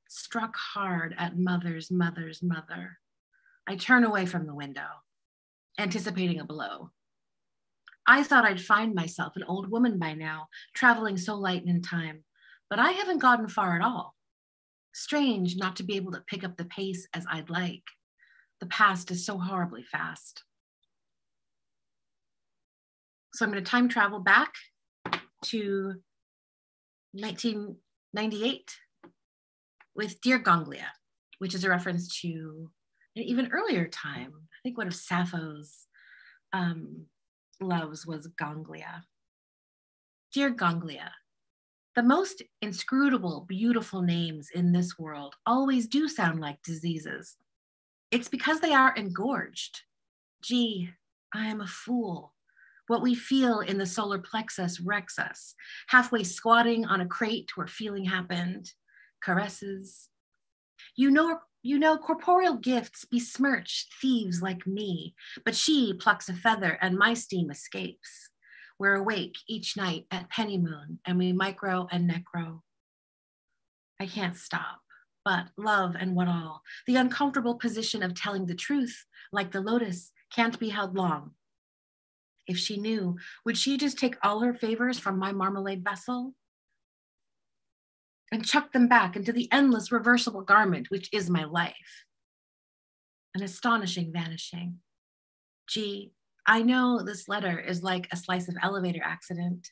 struck hard at mother's mother's mother. I turn away from the window, anticipating a blow. I thought I'd find myself an old woman by now, traveling so light in time, but I haven't gotten far at all. Strange not to be able to pick up the pace as I'd like. The past is so horribly fast. So I'm going to time travel back to 1998 with Dear Gonglia, which is a reference to an even earlier time. I think one of Sappho's um, loves was Gonglia. Dear Gonglia, the most inscrutable, beautiful names in this world always do sound like diseases. It's because they are engorged. Gee, I am a fool. What we feel in the solar plexus wrecks us. Halfway squatting on a crate where feeling happened, caresses. You know, you know, corporeal gifts besmirch thieves like me, but she plucks a feather and my steam escapes. We're awake each night at penny moon and we micro and necro. I can't stop but love and what all. The uncomfortable position of telling the truth, like the lotus, can't be held long. If she knew, would she just take all her favors from my marmalade vessel and chuck them back into the endless reversible garment which is my life? An astonishing vanishing. Gee, I know this letter is like a slice of elevator accident.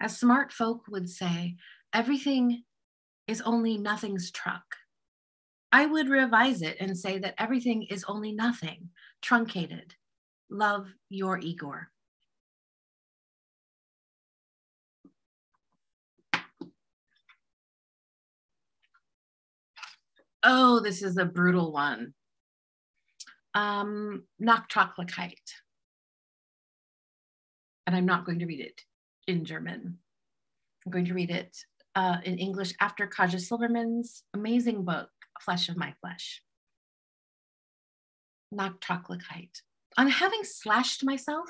As smart folk would say, everything is only nothing's truck. I would revise it and say that everything is only nothing, truncated. Love your Igor. Oh, this is a brutal one. Um, Nachträglichkeit. And I'm not going to read it in German. I'm going to read it uh, in English after Kaja Silverman's amazing book, Flesh of My Flesh. Nachträglichkeit. On having slashed myself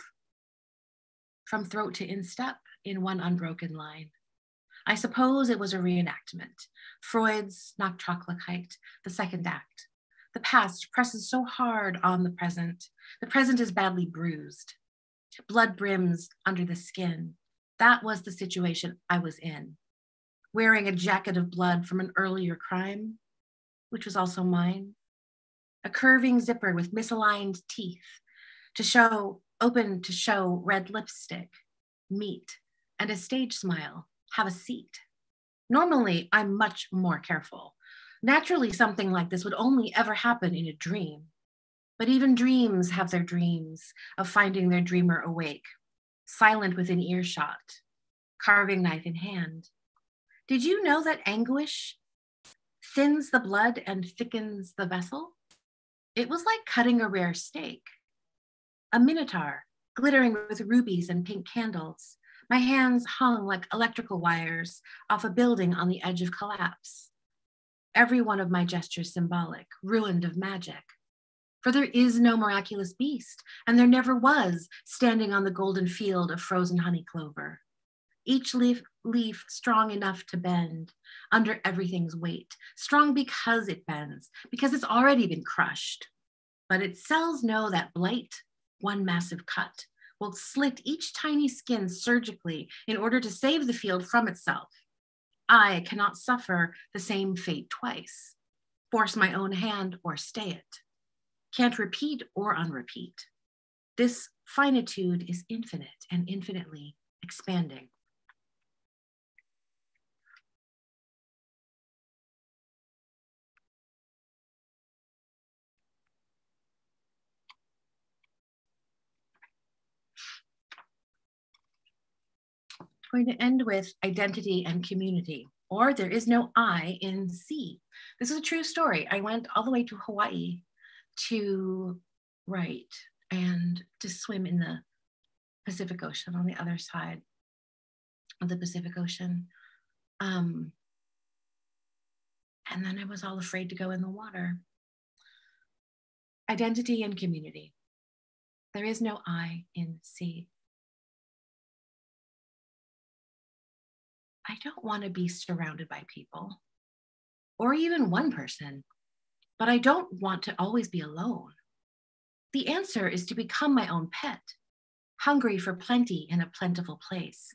from throat to instep in one unbroken line, I suppose it was a reenactment. Freud's Nachträglichkeit, the second act. The past presses so hard on the present. The present is badly bruised. Blood brims under the skin. That was the situation I was in. Wearing a jacket of blood from an earlier crime, which was also mine. A curving zipper with misaligned teeth to show, open to show red lipstick, meat, and a stage smile have a seat. Normally, I'm much more careful. Naturally, something like this would only ever happen in a dream. But even dreams have their dreams of finding their dreamer awake, silent within earshot, carving knife in hand. Did you know that anguish thins the blood and thickens the vessel? It was like cutting a rare steak. A minotaur, glittering with rubies and pink candles, my hands hung like electrical wires off a building on the edge of collapse. Every one of my gestures symbolic, ruined of magic. For there is no miraculous beast, and there never was, standing on the golden field of frozen honey clover. Each leaf, leaf strong enough to bend under everything's weight, strong because it bends, because it's already been crushed. But its cells know that blight, one massive cut, will slit each tiny skin surgically in order to save the field from itself. I cannot suffer the same fate twice, force my own hand or stay it, can't repeat or unrepeat. This finitude is infinite and infinitely expanding. Going to end with identity and community, or there is no I in C. This is a true story. I went all the way to Hawaii to write and to swim in the Pacific Ocean on the other side of the Pacific Ocean. Um, and then I was all afraid to go in the water. Identity and community. There is no I in C. I don't want to be surrounded by people or even one person, but I don't want to always be alone. The answer is to become my own pet, hungry for plenty in a plentiful place.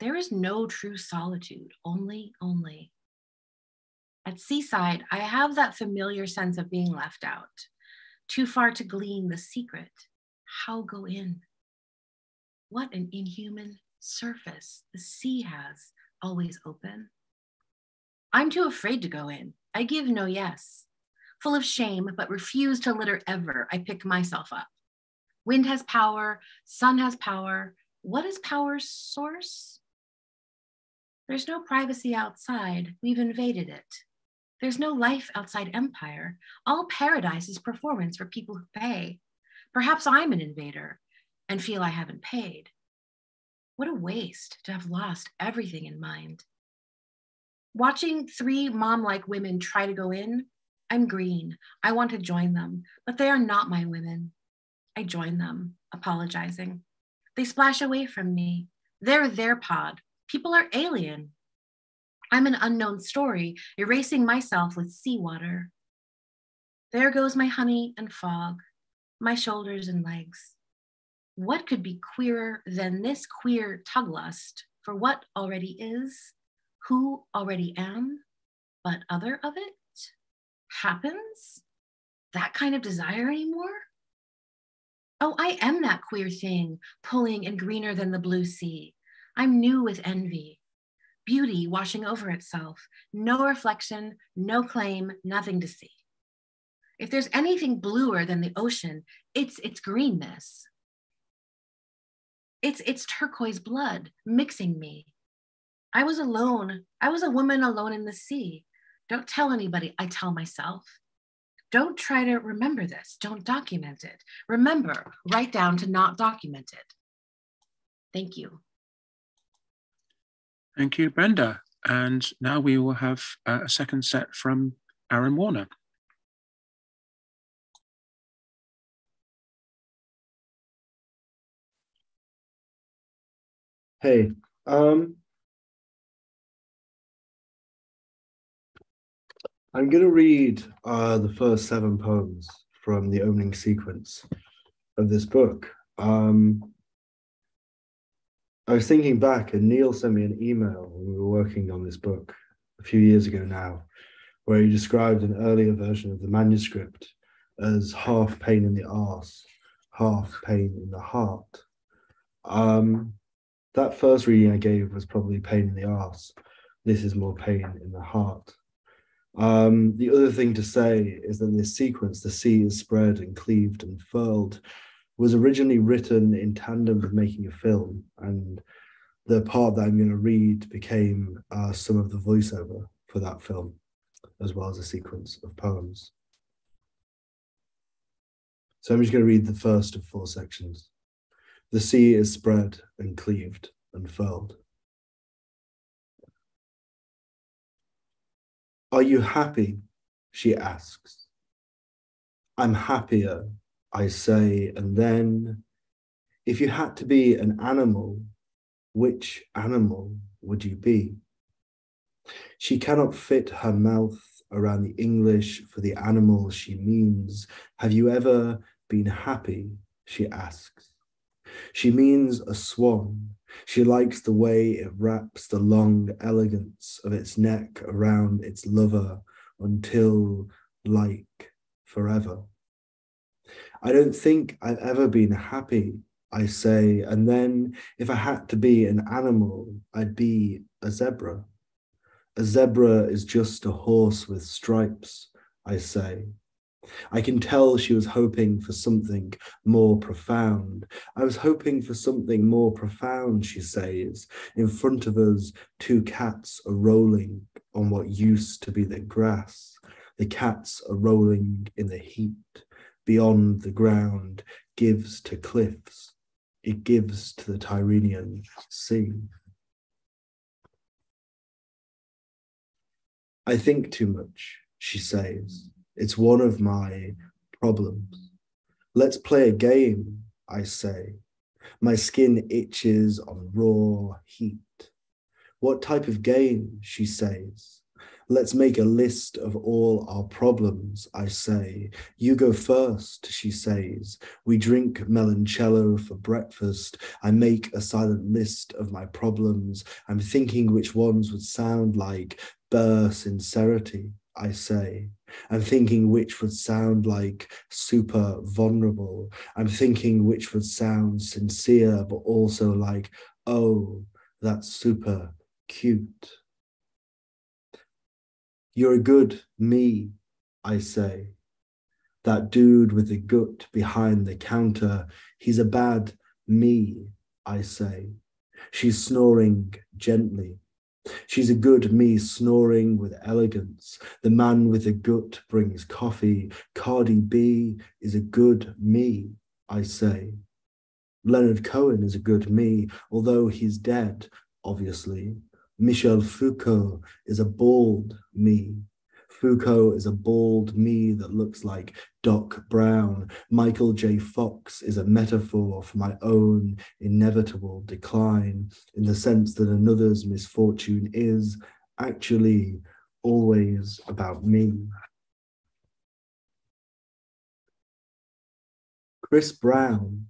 There is no true solitude, only, only. At Seaside, I have that familiar sense of being left out, too far to glean the secret. How go in? What an inhuman surface the sea has always open. I'm too afraid to go in. I give no yes. Full of shame, but refuse to litter ever, I pick myself up. Wind has power, sun has power. What is power's source? There's no privacy outside. We've invaded it. There's no life outside empire. All paradise is performance for people who pay. Perhaps I'm an invader and feel I haven't paid. What a waste to have lost everything in mind. Watching three mom like women try to go in, I'm green. I want to join them, but they are not my women. I join them, apologizing. They splash away from me. They're their pod. People are alien. I'm an unknown story, erasing myself with seawater. There goes my honey and fog, my shoulders and legs. What could be queerer than this queer tug lust for what already is, who already am, but other of it happens? That kind of desire anymore? Oh, I am that queer thing, pulling and greener than the blue sea. I'm new with envy, beauty washing over itself, no reflection, no claim, nothing to see. If there's anything bluer than the ocean, it's its greenness. It's its turquoise blood mixing me. I was alone. I was a woman alone in the sea. Don't tell anybody, I tell myself. Don't try to remember this. Don't document it. Remember, write down to not document it. Thank you. Thank you, Brenda. And now we will have uh, a second set from Ahren Warner. Hey, um, I'm going to read uh, the first seven poems from the opening sequence of this book. Um, I was thinking back, and Neil sent me an email when we were working on this book a few years ago now, where he described an earlier version of the manuscript as half pain in the arse, half pain in the heart. Um, that first reading I gave was probably pain in the ass. This is more pain in the heart. Um, the other thing to say is that this sequence, the sea is spread and cleaved and furled, was originally written in tandem with making a film. And the part that I'm going to read became uh, some of the voiceover for that film, as well as a sequence of poems. So I'm just going to read the first of four sections. The sea is spread and cleaved and furled. Are you happy? She asks. I'm happier, I say, and then, if you had to be an animal, which animal would you be? She cannot fit her mouth around the English for the animal she means. Have you ever been happy? She asks. She means a swan. She likes the way it wraps the long elegance of its neck around its lover until, like, forever. I don't think I've ever been happy, I say, and then if I had to be an animal, I'd be a zebra. A zebra is just a horse with stripes, I say. I can tell she was hoping for something more profound. I was hoping for something more profound, she says. In front of us, two cats are rolling on what used to be the grass. The cats are rolling in the heat. Beyond the ground gives to cliffs. It gives to the Tyrrhenian Sea. I think too much, she says. It's one of my problems. Let's play a game, I say. My skin itches on raw heat. What type of game, she says. Let's make a list of all our problems, I say. You go first, she says. We drink meloncello for breakfast. I make a silent list of my problems. I'm thinking which ones would sound like bare sincerity, I say. I'm thinking which would sound like super vulnerable. I'm thinking which would sound sincere, but also like, oh, that's super cute. You're a good me, I say. That dude with the gut behind the counter, he's a bad me, I say. She's snoring gently She's a good me snoring with elegance. The man with the gut brings coffee. Cardi B is a good me, I say. Leonard Cohen is a good me, although he's dead, obviously. Michel Foucault is a bald me. Foucault is a bald me that looks like Doc Brown. Michael J. Fox is a metaphor for my own inevitable decline, in the sense that another's misfortune is actually always about me. Chris Brown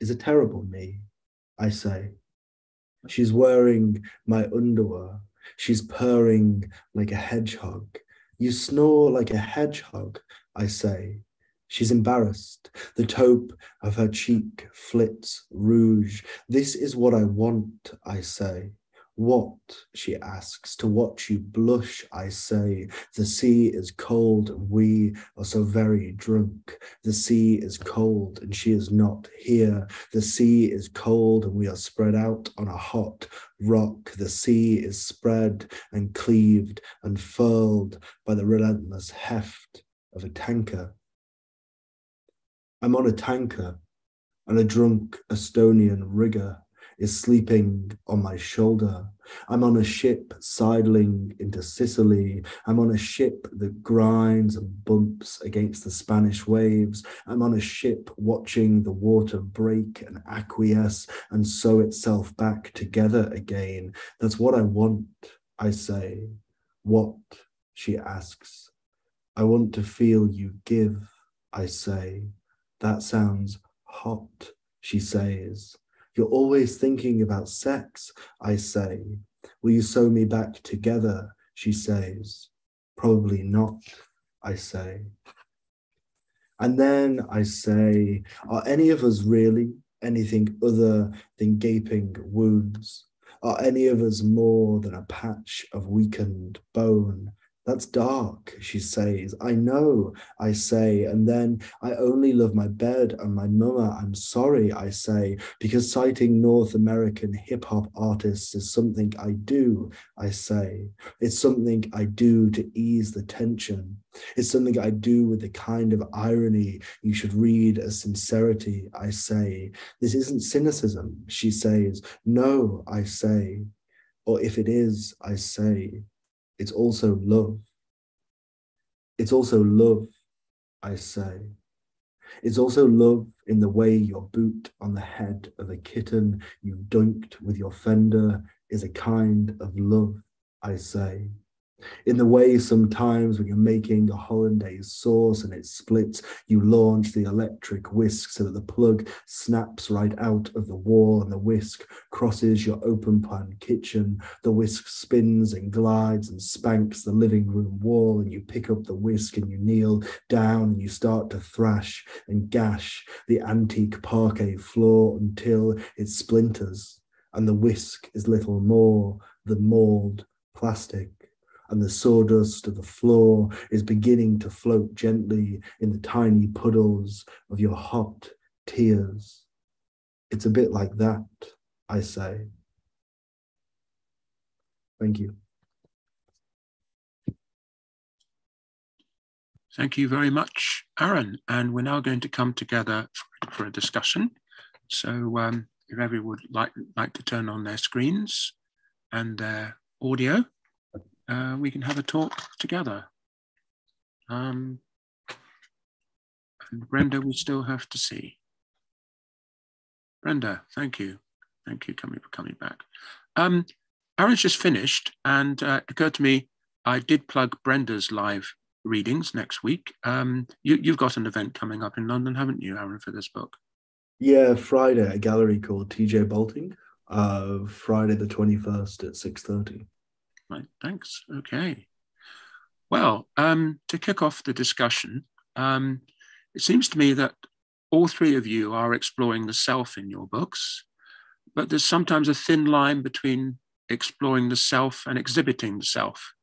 is a terrible me, I say. She's wearing my underwear. She's purring like a hedgehog. You snore like a hedgehog, I say. She's embarrassed. The taupe of her cheek flits rouge. This is what I want, I say. What, she asks, to watch you blush, I say. The sea is cold and we are so very drunk. The sea is cold and she is not here. The sea is cold and we are spread out on a hot rock. The sea is spread and cleaved and furled by the relentless heft of a tanker. I'm on a tanker and a drunk Estonian rigger is sleeping on my shoulder. I'm on a ship sidling into Sicily. I'm on a ship that grinds and bumps against the Spanish waves. I'm on a ship watching the water break and acquiesce and sew itself back together again. That's what I want, I say. What? She asks. I want to feel you give, I say. That sounds hot, she says. You're always thinking about sex, I say. Will you sew me back together? She says. Probably not, I say. And then I say, Are any of us really anything other than gaping wounds? Are any of us more than a patch of weakened bone? That's dark, she says. I know, I say. And then I only love my bed and my mama. I'm sorry, I say, because citing North American hip hop artists is something I do, I say. It's something I do to ease the tension. It's something I do with the kind of irony you should read as sincerity, I say. This isn't cynicism, she says. No, I say. Or if it is, I say it's also love. It's also love, I say. It's also love in the way your boot on the head of a kitten you dunked with your fender is a kind of love, I say in the way sometimes when you're making a hollandaise sauce and it splits, you launch the electric whisk so that the plug snaps right out of the wall and the whisk crosses your open plan kitchen. The whisk spins and glides and spanks the living room wall, and you pick up the whisk and you kneel down and you start to thrash and gash the antique parquet floor until it splinters and the whisk is little more than mauled plastic and the sawdust of the floor is beginning to float gently in the tiny puddles of your hot tears. It's a bit like that, I say. Thank you. Thank you very much, Ahren. And we're now going to come together for, a discussion. So um, if everyone would like, like to turn on their screens and their audio uh, we can have a talk together. Um, and Brenda, we still have to see. Brenda, thank you. Thank you coming for coming back. Um, Ahren's just finished, and uh, it occurred to me I did plug Brenda's live readings next week. Um, you, you've got an event coming up in London, haven't you, Ahren, for this book? Yeah, Friday, a gallery called TJ Boulting, Uh, Friday the twenty first at six thirty. Right, thanks. Okay. Well, um, to kick off the discussion, um, it seems to me that all three of you are exploring the self in your books, but there's sometimes a thin line between exploring the self and exhibiting the self.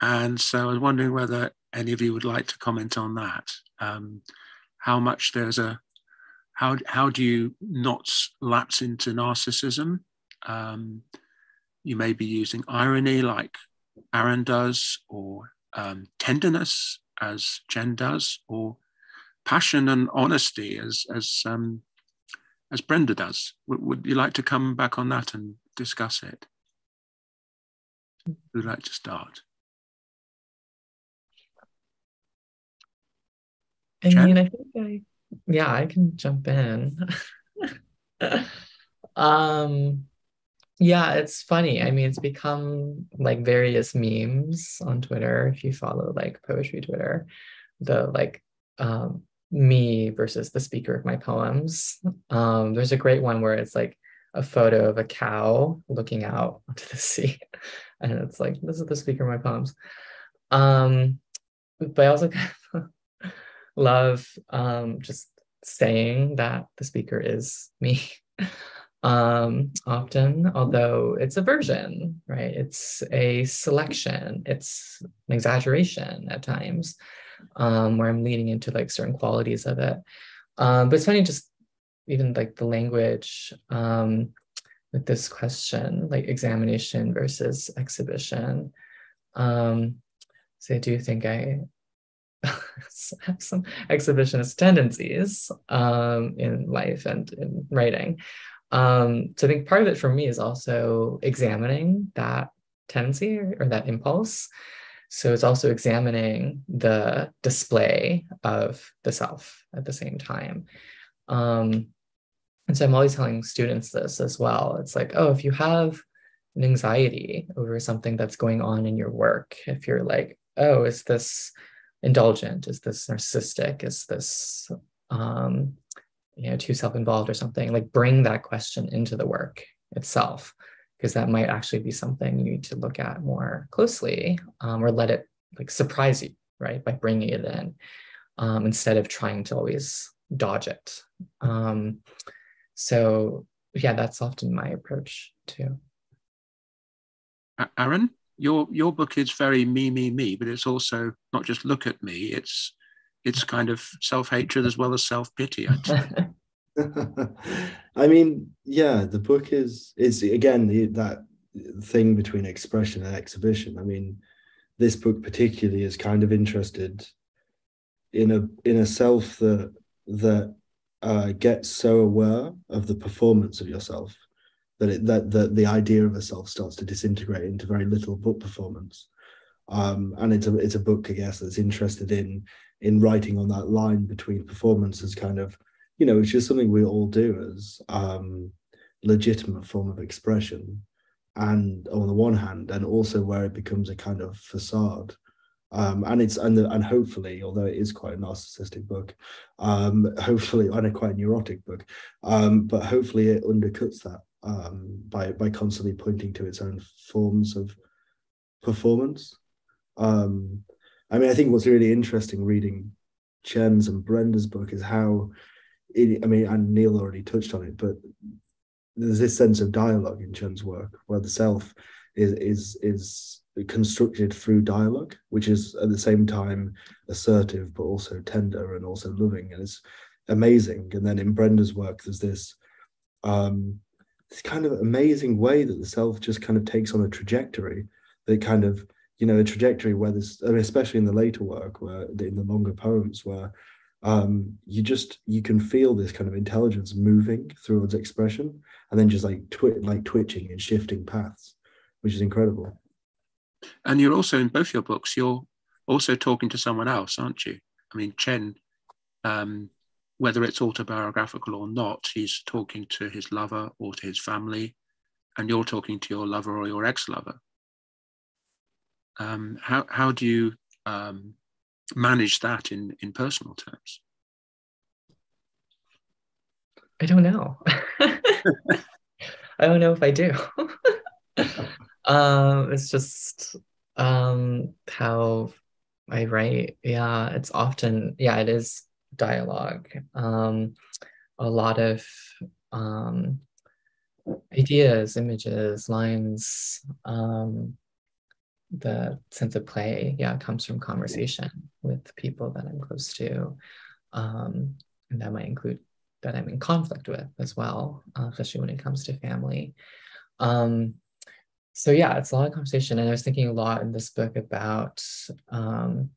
And so I was wondering whether any of you would like to comment on that. Um, how much there's a, how, how do you not lapse into narcissism? Um, you may be using irony like Ahren does, or um, tenderness as Chen does, or passion and honesty as as um, as Brenda does. Would, would you like to come back on that and discuss it? Who'd like to start? I Chen? mean, I think I, yeah, I can jump in. um, yeah, it's funny. I mean, it's become like various memes on Twitter. If you follow like poetry Twitter, the like um me versus the speaker of my poems. Um, there's a great one where it's like a photo of a cow looking out onto the sea. And it's like, this is the speaker of my poems. Um, but I also kind of love um, just saying that the speaker is me um, often, although it's a version, right? It's a selection, it's an exaggeration at times um, where I'm leaning into like certain qualities of it. Um, but it's funny, just even like the language um, with this question, like examination versus exhibition. Um, so I do think I have some exhibitionist tendencies um, in life and in writing. Um, so I think part of it for me is also examining that tendency or, or that impulse. So it's also examining the display of the self at the same time. Um, and so I'm always telling students this as well. It's like, oh, if you have an anxiety over something that's going on in your work, if you're like, oh, is this indulgent? Is this narcissistic? Is this um, you know too self-involved or something? Like bring that question into the work itself, because that might actually be something you need to look at more closely, um, or let it like surprise you, right, by bringing it in um, instead of trying to always dodge it. Um, so yeah, that's often my approach too. Ahren? your your book is very me me me but it's also not just look at me it's it's kind of self-hatred as well as self-pity i mean yeah the book is is again the, that thing between expression and exhibition i mean this book particularly is kind of interested in a in a self that that uh, gets so aware of the performance of yourself that it, that the, the idea of a self starts to disintegrate into very little book performance. Um, and it's a it's a book, I guess, that's interested in in writing on that line between performance as kind of, you know, which is something we all do as um, legitimate form of expression, and on the one hand, and also where it becomes a kind of facade. Um, and it's and, and hopefully, although it is quite a narcissistic book, um, hopefully, and a quite neurotic book, um, but hopefully it undercuts that um, by by constantly pointing to its own forms of performance. Um, I mean, I think what's really interesting reading Chen's and Brenda's book is how, it, I mean, and Neil already touched on it, but there's this sense of dialogue in Chen's work where the self is is is constructed through dialogue, which is at the same time assertive but also tender and also loving, and it's amazing. And then in Brenda's work, there's this um, this kind of amazing way that the self just kind of takes on a trajectory that kind of you know a trajectory where there's I mean, especially in the later work where in the longer poems where um, you just you can feel this kind of intelligence moving through its expression and then just like twi- like twitching and shifting paths which is incredible and you're also in both your books you're also talking to someone else aren't you i mean chen um, whether it's autobiographical or not, he's talking to his lover or to his family, and you're talking to your lover or your ex-lover. Um, how how do you um, manage that in in personal terms? I don't know. I don't know if I do. um, it's just um, how I write. Yeah, it's often yeah, it is dialogue, um, a lot of um, ideas, images, lines. Um, the sense of play, yeah, comes from conversation with people that I'm close to. Um, and that might include that I'm in conflict with as well, uh, especially when it comes to family. Um, so yeah, it's a lot of conversation. And I was thinking a lot in this book about um,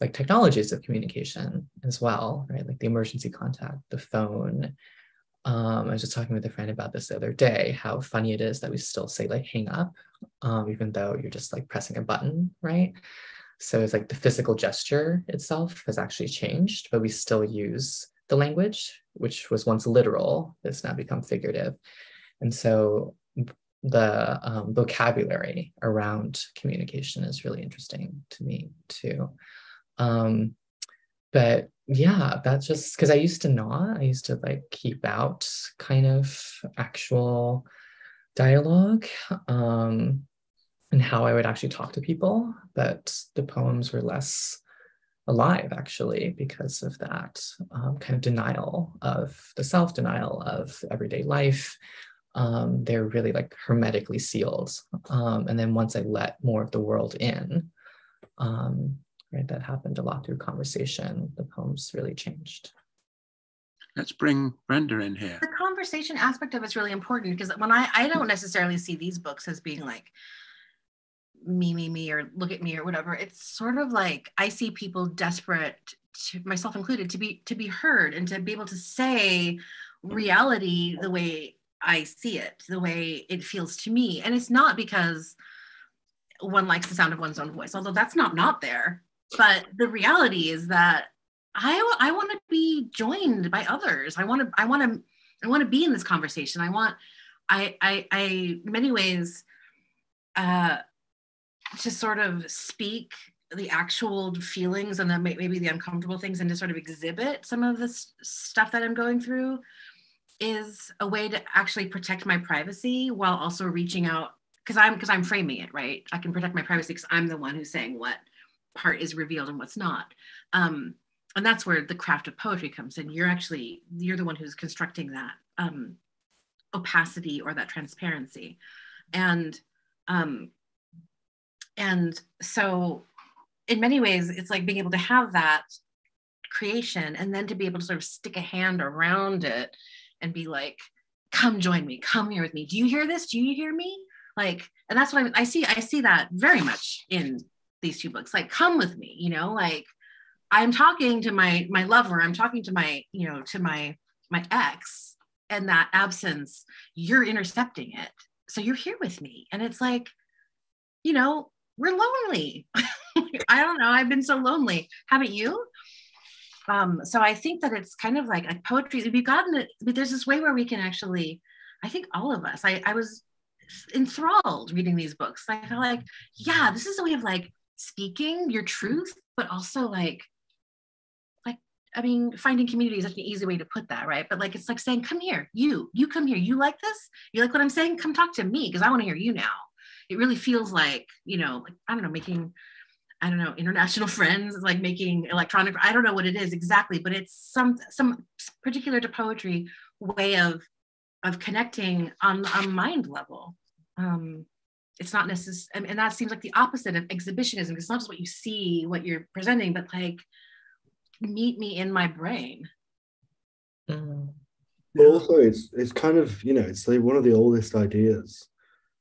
like technologies of communication as well, right? Like the emergency contact, the phone. Um, I was just talking with a friend about this the other day, how funny it is that we still say like hang up, um, even though you're just like pressing a button, right? So it's like the physical gesture itself has actually changed, but we still use the language, which was once literal, that's now become figurative. And so the um, vocabulary around communication is really interesting to me too. Um, but yeah, that's just because I used to not. I used to like keep out kind of actual dialogue um, and how I would actually talk to people, but the poems were less alive actually because of that um, kind of denial of the self denial of everyday life. Um, they're really like hermetically sealed. Um, and then once I let more of the world in, um, right, that happened a lot through conversation, the poems really changed. Let's bring Brenda in here. The conversation aspect of it's really important because when I, I don't necessarily see these books as being like, me, me, me, or look at me or whatever. It's sort of like I see people desperate, to, myself included, to be to be heard and to be able to say reality the way I see it, the way it feels to me. And it's not because one likes the sound of one's own voice, although that's not not there. But the reality is that I I want to be joined by others. I want to I want to I want to be in this conversation. I want I I I in many ways uh to sort of speak the actual feelings and then maybe the uncomfortable things and to sort of exhibit some of this stuff that I'm going through is a way to actually protect my privacy while also reaching out because I'm because I'm framing it right. I can protect my privacy because I'm the one who's saying what part is revealed and what's not. Um, and that's where the craft of poetry comes in. You're actually you're the one who's constructing that um, opacity or that transparency, and um, and so in many ways it's like being able to have that creation and then to be able to sort of stick a hand around it and be like come join me. Come here with me. Do you hear this? Do you hear me? Like and that's what I, I see i see that very much in these two books like come with me you know like i'm talking to my my lover i'm talking to my you know to my my ex and that absence you're intercepting it so you're here with me and it's like you know we're lonely. I don't know. I've been so lonely. Haven't you? Um, so I think that it's kind of like, like poetry. We've gotten it, but there's this way where we can actually, I think all of us, I, I was enthralled reading these books. Like I felt like, yeah, this is a way of like speaking your truth, but also like, like, I mean, finding community is such an easy way to put that, right? But like, it's like saying, come here, you, you come here. You like this? You like what I'm saying? Come talk to me because I want to hear you now it really feels like you know like, i don't know making i don't know international friends like making electronic i don't know what it is exactly but it's some some particular to poetry way of of connecting on a mind level um it's not necessary and that seems like the opposite of exhibitionism it's not just what you see what you're presenting but like meet me in my brain. Mm. also it's it's kind of you know it's like one of the oldest ideas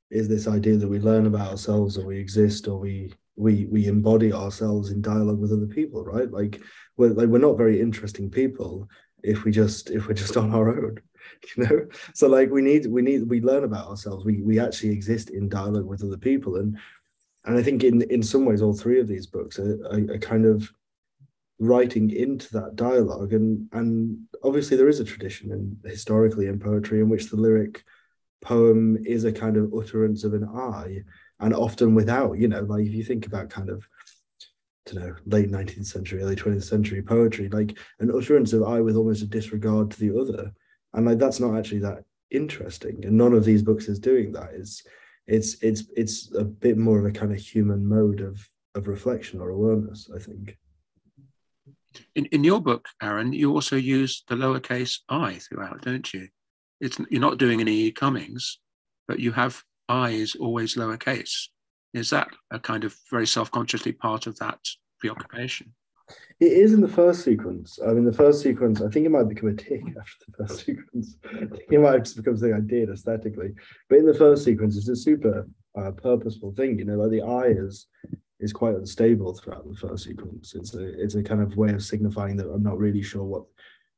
is this idea that we learn about ourselves or we exist or we we we embody ourselves in dialogue with other people right? Like we're like we're not very interesting people if we just if we're just on our own you know? So like we need we need we learn about ourselves. We we actually exist in dialogue with other people. And and i think in in some ways all three of these books are, are, are kind of writing into that dialogue. And and obviously there is a tradition and historically in poetry in which the lyric poem is a kind of utterance of an I, and often without, you know, like if you think about kind of, I don't know, late 19th century, early 20th century poetry, like an utterance of I with almost a disregard to the other. And like that's not actually that interesting. And none of these books is doing that. It's it's it's it's a bit more of a kind of human mode of of reflection or awareness, I think. In, in your book, Ahren, you also use the lowercase i throughout, don't you? it's you're not doing any Cummings, but you have i I's always lowercase. Is that a kind of very self-consciously part of that preoccupation? It is in the first sequence. I mean, the first sequence, I think it might become a tick after the first sequence. it might just become something I did aesthetically. But in the first sequence, it's a super uh, purposeful thing. You know, like the I is is quite unstable throughout the first sequence. It's a it's a kind of way of signifying that I'm not really sure what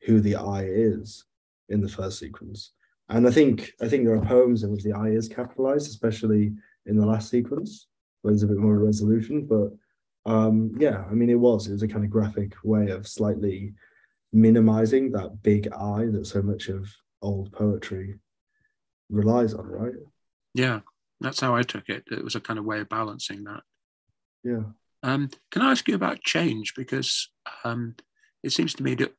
who the I is in the first sequence. And I think I think there are poems in which the I is capitalized, especially in the last sequence, where there's a bit more resolution. But um, yeah, I mean, it was it was a kind of graphic way of slightly minimizing that big I that so much of old poetry relies on, right? Yeah, that's how I took it. It was a kind of way of balancing that. Yeah. Um, can I ask you about change? Because um, it seems to me that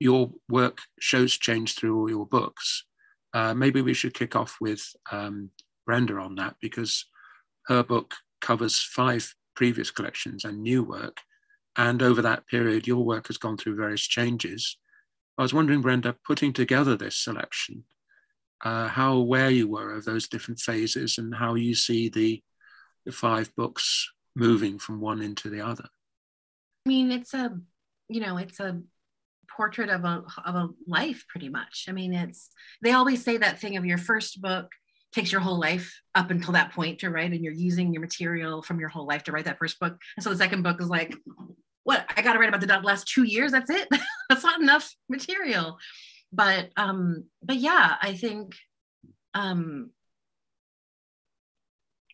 your work shows change through all your books. Uh, maybe we should kick off with um, Brenda on that because her book covers five previous collections and new work. And over that period, your work has gone through various changes. I was wondering, Brenda, putting together this selection, uh, how aware you were of those different phases and how you see the, the five books moving from one into the other. I mean, it's a, you know, it's a portrait of a of a life pretty much. I mean, it's they always say that thing of your first book takes your whole life up until that point to write and you're using your material from your whole life to write that first book. And so the second book is like what I got to write about the last 2 years, that's it. that's not enough material. But um but yeah, I think um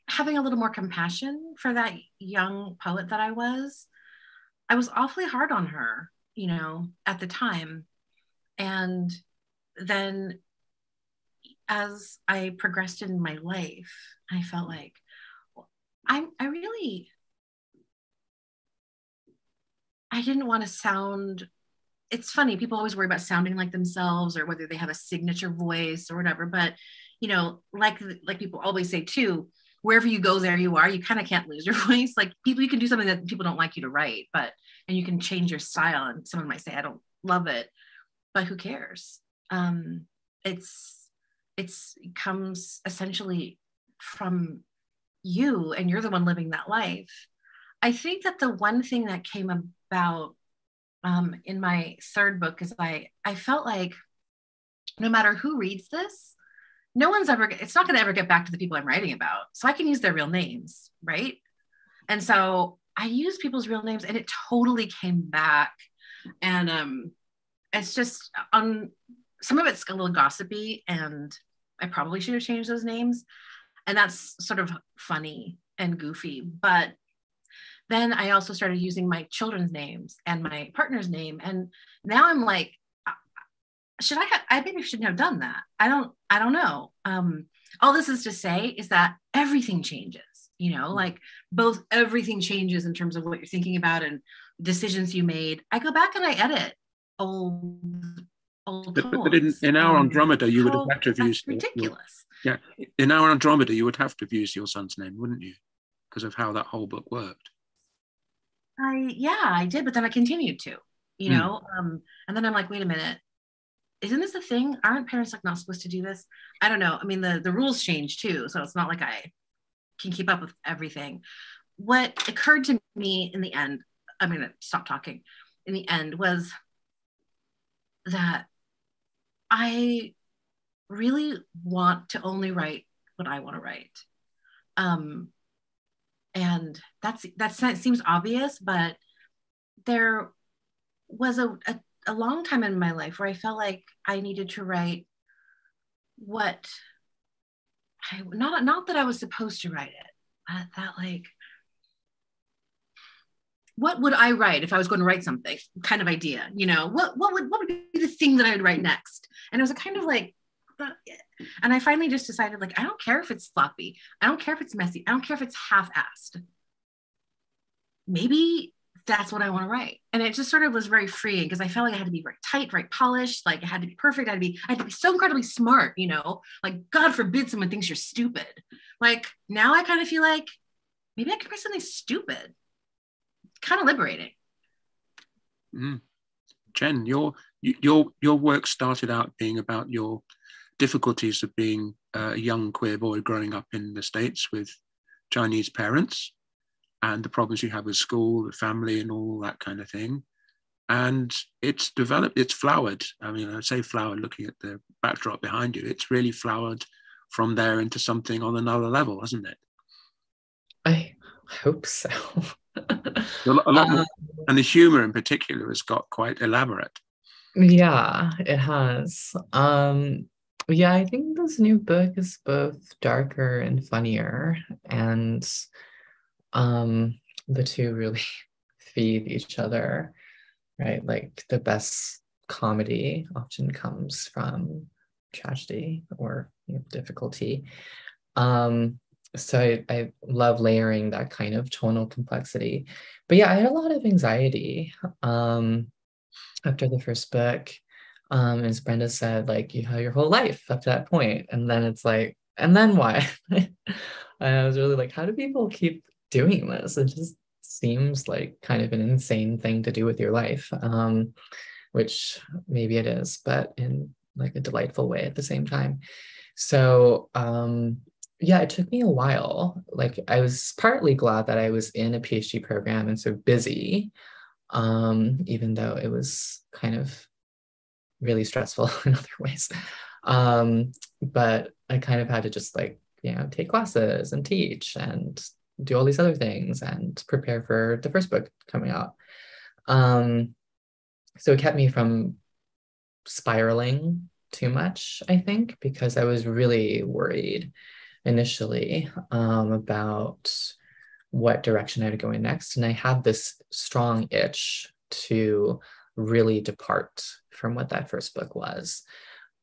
having a little more compassion for that young poet that I was, I was awfully hard on her you know, at the time. And then as I progressed in my life, I felt like I, I really, I didn't want to sound, it's funny, people always worry about sounding like themselves or whether they have a signature voice or whatever. But, you know, like, like people always say too, wherever you go, there you are. You kind of can't lose your voice. Like people, you can do something that people don't like you to write, but and you can change your style. And someone might say, I don't love it, but who cares? Um, it's it's it comes essentially from you, and you're the one living that life. I think that the one thing that came about um, in my third book is I I felt like no matter who reads this, no one's ever it's not going to ever get back to the people i'm writing about. So i can use their real names right? And so i use people's real names and it totally came back. And um it's just on some of it's a little gossipy and i probably should have changed those names and that's sort of funny and goofy but then i also started using my children's names and my partner's name and now i'm like should I have, I maybe shouldn't have done that. I don't, I don't know. Um, all this is to say is that everything changes, you know, mm-hmm. like both everything changes in terms of what you're thinking about and decisions you made. I go back and I edit old but, but in, in our Andromeda, you would have had to have used ridiculous. Your, yeah, in our Andromeda, you would have to have used your son's name, wouldn't you? Because of how that whole book worked. I yeah, I did, but then I continued to, you mm. know. Um, and then I'm like, wait a minute, isn't this a thing? Aren't parents like not supposed to do this? I don't know. I mean, the the rules change too, so it's not like I can keep up with everything. What occurred to me in the end, I'm gonna stop talking. In the end, was that I really want to only write what I want to write. Um, and that's that seems obvious, but there was a, a a long time in my life where I felt like I needed to write what I not not that I was supposed to write it, but that like what would I write if I was going to write something kind of idea, you know, what what would what would be the thing that I would write next? And it was a kind of like uh, and I finally just decided like I don't care if it's sloppy. I don't care if it's messy. I don't care if it's half-assed. Maybe that's what I want to write. And it just sort of was very freeing because I felt like I had to be very tight, very polished. Like it had to be perfect. I had to be, I had to be so incredibly smart, you know, like God forbid someone thinks you're stupid. Like now I kind of feel like maybe I could write something stupid. Kind of liberating. Mm. Chen, your your your work started out being about your difficulties of being a young queer boy growing up in the States with Chinese parents and the problems you have with school, the family, and all that kind of thing. And it's developed, it's flowered. I mean, I say flowered looking at the backdrop behind you. It's really flowered from there into something on another level, hasn't it? I hope so. a lot, a lot more, um, and the humor in particular has got quite elaborate. Yeah, it has. Um, yeah, I think this new book is both darker and funnier, and um, the two really feed each other, right? Like the best comedy often comes from tragedy or you know, difficulty. Um, so I, I, love layering that kind of tonal complexity. But yeah, I had a lot of anxiety. Um, after the first book. Um, as Brenda said, like you have your whole life up to that point, and then it's like, and then why? I was really like, how do people keep doing this? It just seems like kind of an insane thing to do with your life, um, which maybe it is, but in like a delightful way at the same time. So um, yeah, it took me a while. Like I was partly glad that I was in a PhD program and so busy, um, even though it was kind of really stressful in other ways. Um, but I kind of had to just like, you know, take classes and teach and do all these other things and prepare for the first book coming out. Um, so it kept me from spiraling too much, I think, because I was really worried initially um, about what direction I would go in next. And I had this strong itch to really depart from what that first book was.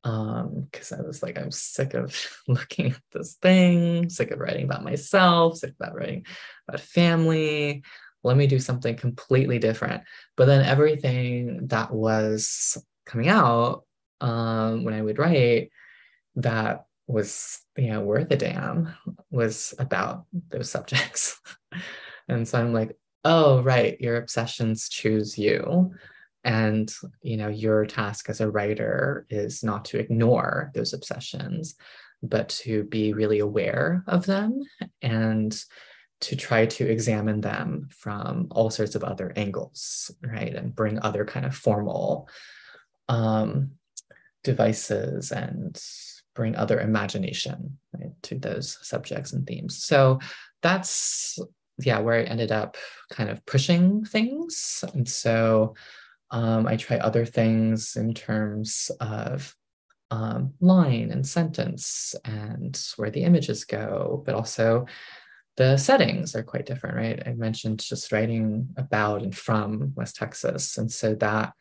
Because um, I was like, I'm sick of looking at this thing, sick of writing about myself, sick about writing about family. Let me do something completely different. But then everything that was coming out um, when I would write that was you know worth a damn was about those subjects. And so i'm like oh right your obsessions choose you. And you know your task as a writer is not to ignore those obsessions but to be really aware of them and to try to examine them from all sorts of other angles right and bring other kind of formal um, devices and bring other imagination right, to those subjects and themes. So that's yeah where I ended up kind of pushing things, and so um, I try other things in terms of um, line and sentence and where the images go, but also the settings are quite different, right? I mentioned just writing about and from West Texas, and so that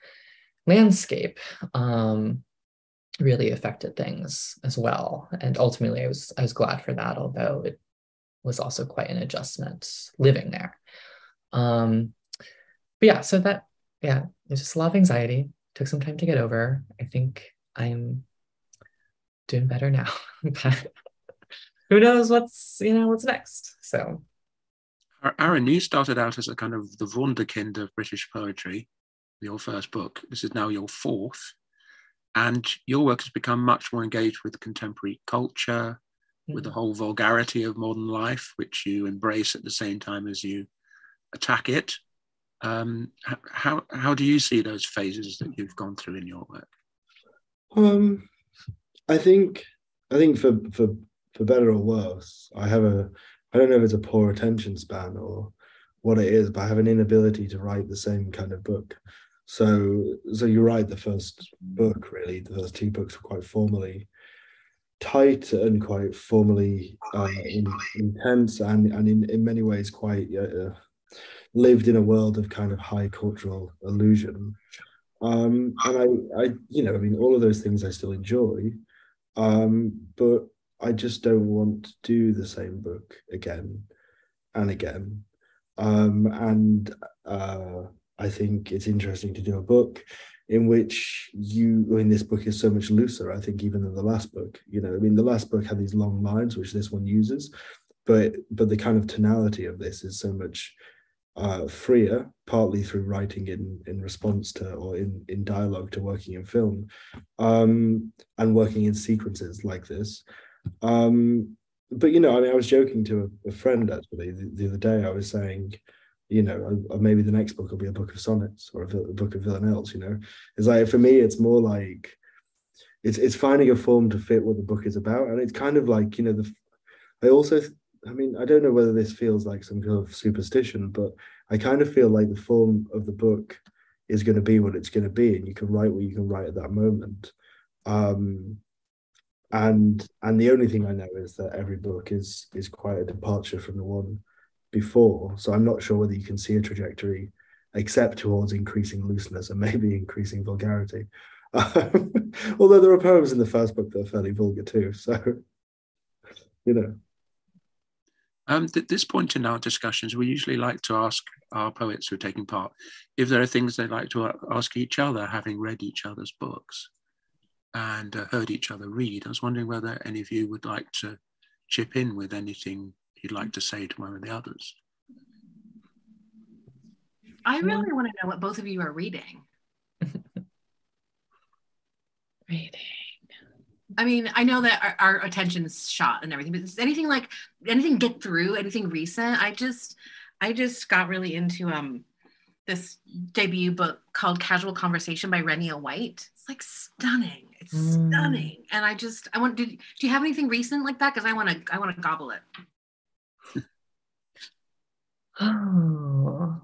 landscape um, really affected things as well. And ultimately, I was I was glad for that, although it was also quite an adjustment living there. Um, but yeah, so that yeah, it's just a lot of anxiety. Took some time to get over. I think I'm doing better now. but who knows what's you know what's next? So. Ahren, you started out as a kind of the wunderkind of British poetry, your first book. This is now your fourth. And your work has become much more engaged with contemporary culture, mm. with the whole vulgarity of modern life, which you embrace at the same time as you attack it. Um, how how do you see those phases that you've gone through in your work? Um, I think I think for for for better or worse, I have a I don't know if it's a poor attention span or what it is, but I have an inability to write the same kind of book. So, so you're right. The first book, really, the first two books were quite formally tight and quite formally uh, in, intense, and and in, in many ways quite uh, uh, lived in a world of kind of high cultural illusion. Um, and I, I, you know, I mean, all of those things I still enjoy, um, but I just don't want to do the same book again and again. Um, and uh, I think it's interesting to do a book in which you I mean this book is so much looser, I think, even than the last book. You know, I mean the last book had these long lines, which this one uses, but but the kind of tonality of this is so much uh, freer, partly through writing in in response to or in in dialogue to working in film, um, and working in sequences like this. Um, but you know, I mean, I was joking to a, a friend actually the, the other day. I was saying, you know, or maybe the next book will be a book of sonnets or a, a book of villanelles. You know, it's like for me, it's more like it's it's finding a form to fit what the book is about, and it's kind of like you know the. I also, I mean, I don't know whether this feels like some kind of superstition, but I kind of feel like the form of the book is going to be what it's going to be, and you can write what you can write at that moment. Um, and and the only thing I know is that every book is is quite a departure from the one before. So I'm not sure whether you can see a trajectory except towards increasing looseness and maybe increasing vulgarity. Um, although there are poems in the first book that are fairly vulgar too. So, you know. Um, at this point in our discussions, we usually like to ask our poets who are taking part if there are things they'd like to ask each other, having read each other's books and uh, heard each other read. I was wondering whether any of you would like to chip in with anything you'd like to say to one of the others. I really want to know what both of you are reading. reading. I mean, I know that our, our attention's shot and everything, but does anything like anything get through? Anything recent? I just, I just got really into um this debut book called Casual Conversation by Renia White. It's like stunning. It's mm. stunning, and I just, I want. Did do you have anything recent like that? Because I want to, I want to gobble it. Oh.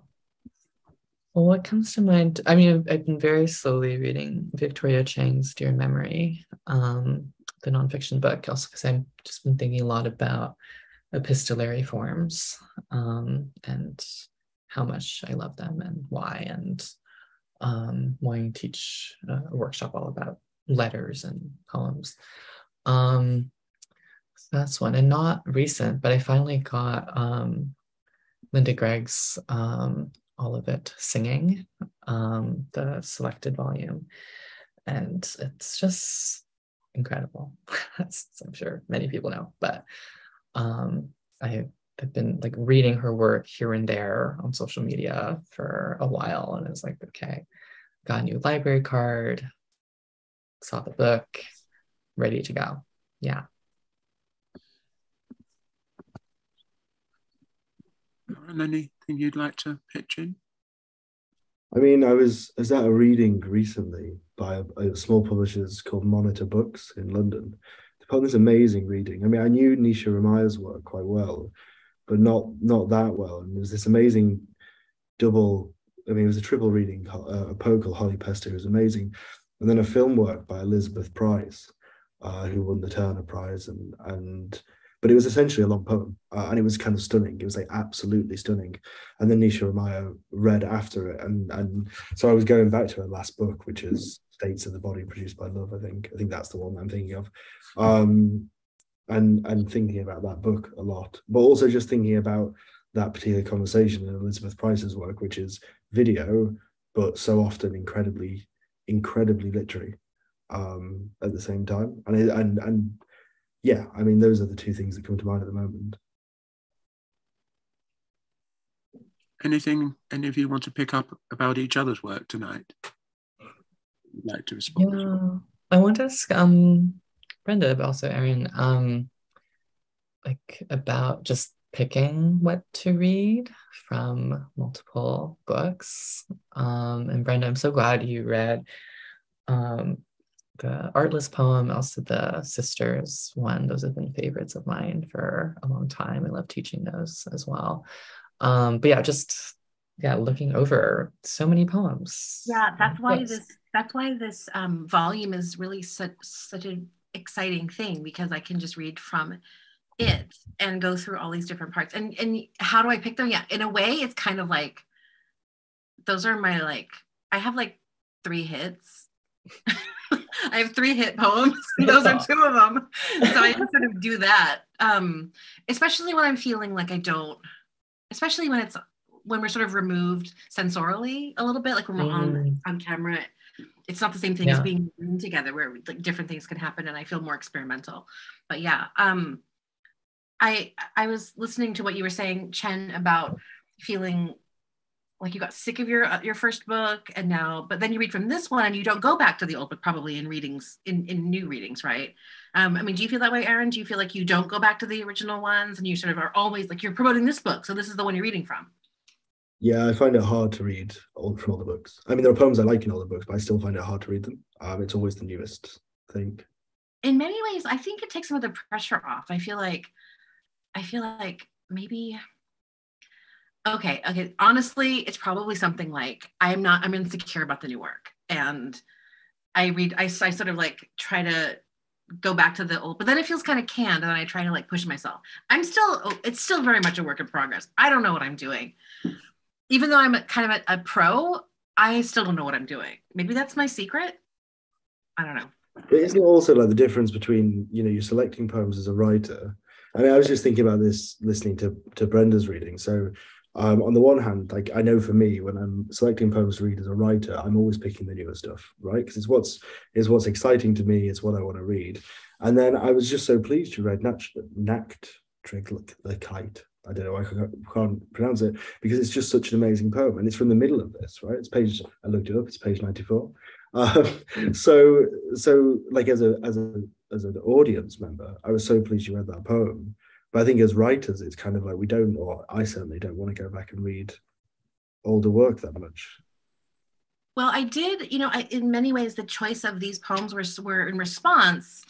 Well, what comes to mind? I mean, I've, I've been very slowly reading Victoria Chang's Dear Memory, um, the nonfiction book, also because I've just been thinking a lot about epistolary forms um, and how much I love them and why, and um, wanting to teach a workshop all about letters and poems. Um, that's one, and not recent, but I finally got um, Linda Gregg's um, all of it singing, um, the selected volume. And it's just incredible. As I'm sure many people know, but um, I have been like reading her work here and there on social media for a while. And it's like, okay, got a new library card, saw the book, ready to go. Yeah. And anything you'd like to pitch in? I mean, I was I was at a reading recently by a, a small publishers called Monitor Books in London. They put this amazing reading. I mean, I knew Nisha Ramayya's work quite well, but not not that well. And there was this amazing double. I mean, it was a triple reading. Uh, a poem called Holly Pester was amazing, and then a film work by Elizabeth Price, uh, who won the Turner Prize, and and but it was essentially a long poem uh, and it was kind of stunning. It was like absolutely stunning. And then nisha Ramayya read after it and and so i was going back to her last book which is states of the body produced by love i think. I think that's the one i'm thinking of. Um and and thinking about that book a lot but also just thinking about that particular conversation in elizabeth price's work which is video but so often incredibly incredibly literary um at the same time. And and and yeah, I mean, those are the two things that come to mind at the moment. Anything any of you want to pick up about each other's work tonight? I'd like to respond? Yeah, well? I want to ask um, Brenda, but also Ahren, um, like about just picking what to read from multiple books. Um, and Brenda, I'm so glad you read um, the artless poem, also the sisters one. Those have been favorites of mine for a long time. I love teaching those as well. Um, but yeah, just yeah, looking over so many poems. Yeah, that's why books. this that's why this um, volume is really such such an exciting thing because I can just read from it and go through all these different parts. And and how do I pick them? Yeah, in a way, it's kind of like those are my like I have like three hits. I have three hit poems. Those are two of them. So I just sort of do that. Um, especially when I'm feeling like I don't, especially when it's when we're sort of removed sensorially a little bit, like when we're mm. on on camera. It's not the same thing yeah. as being together where like different things can happen and I feel more experimental. But yeah, um I I was listening to what you were saying, Chen, about feeling like you got sick of your uh, your first book and now but then you read from this one and you don't go back to the old book probably in readings in in new readings right? Um, i mean do you feel that way Ahren? Do you feel like you don't go back to the original ones and you sort of are always like you're promoting this book so this is the one you're reading from? Yeah i find it hard to read all from all the books. I mean there are poems i like in all the books but i still find it hard to read them. Um, it's always the newest thing. In many ways i think it takes some of the pressure off. I feel like i feel like maybe okay okay honestly it's probably something like i'm not i'm insecure about the new work and i read i, I sort of like try to go back to the old but then it feels kind of canned and then i try to like push myself. I'm still oh, it's still very much a work in progress. I don't know what i'm doing. Even though i'm kind of a, a pro i still don't know what i'm doing. Maybe that's my secret? I don't know. Isn't it also like the difference between you know you're selecting poems as a writer? I mean, I was just thinking about this listening to to Brenda's reading. So, um, on the one hand, like I know for me, when I'm selecting poems to read as a writer, I'm always picking the newer stuff, right? Because it's what's is what's exciting to me. It's what I want to read. And then I was just so pleased you read Nacht Trig the Kite. I don't know, I can't pronounce it because it's just such an amazing poem. And it's from the middle of this, right? It's page, I looked it up, it's page 94. Um, so, so like as a, as a, as an audience member, I was so pleased you read that poem. But I think as writers, it's kind of like we don't, or I certainly don't want to go back and read older work that much. Well, I did, you know, I, in many ways, the choice of these poems were, were in response,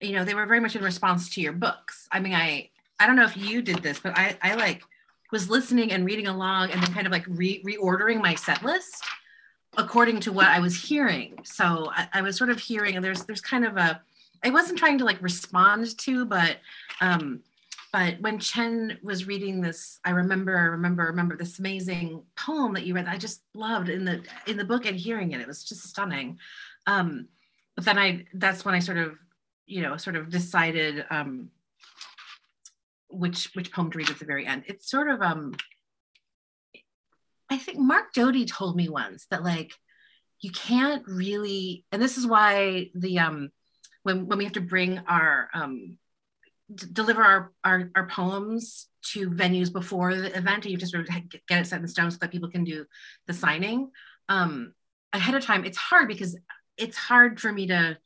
you know, they were very much in response to your books. I mean, I, I don't know if you did this, but I, I like was listening and reading along and then kind of like re- reordering my set list according to what I was hearing. So I, I, was sort of hearing, and there's there's kind of a, I wasn't trying to like respond to, but um, but when Chen was reading this, I remember, I remember, I remember this amazing poem that you read. I just loved in the in the book and hearing it. It was just stunning. Um, but then I, that's when I sort of, you know, sort of decided um, which which poem to read at the very end. It's sort of um I think Mark Doty told me once that like you can't really and this is why the um when when we have to bring our um d- deliver our, our our poems to venues before the event or you just sort of get it set in stone so that people can do the signing um ahead of time it's hard because it's hard for me to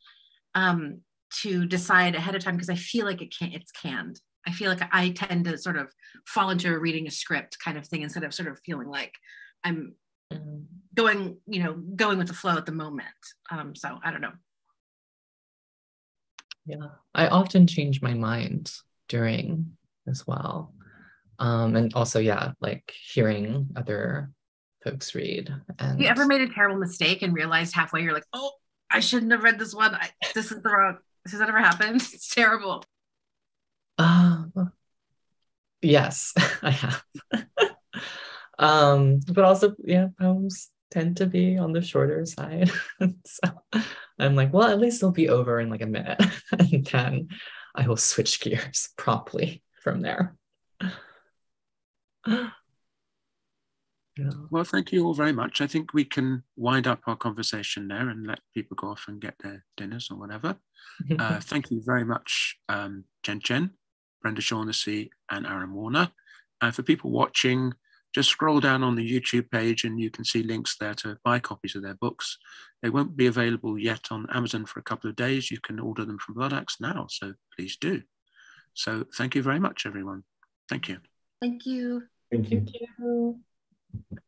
um to decide ahead of time because I feel like it can't it's canned I feel like I tend to sort of fall into reading a script kind of thing instead of sort of feeling like I'm mm-hmm. going, you know, going with the flow at the moment. Um, so I don't know. Yeah, I often change my mind during as well. Um, and also, yeah, like hearing other folks read. And you ever made a terrible mistake and realized halfway you're like, oh, I shouldn't have read this one. I, this is the wrong. Has that ever happened? It's terrible. Uh, yes, I have. um, but also, yeah, poems tend to be on the shorter side. so I'm like, well, at least they'll be over in like a minute. and then I will switch gears promptly from there. Yeah. Well, thank you all very much. I think we can wind up our conversation there and let people go off and get their dinners or whatever. uh, thank you very much, um, Chen Chen, Brenda Shaughnessy, and Ahren Warner. And for people watching, just scroll down on the YouTube page and you can see links there to buy copies of their books. They won't be available yet on Amazon for a couple of days. You can order them from Bloodaxe now, so please do. So thank you very much, everyone. Thank you. Thank you. Thank you. Thank you.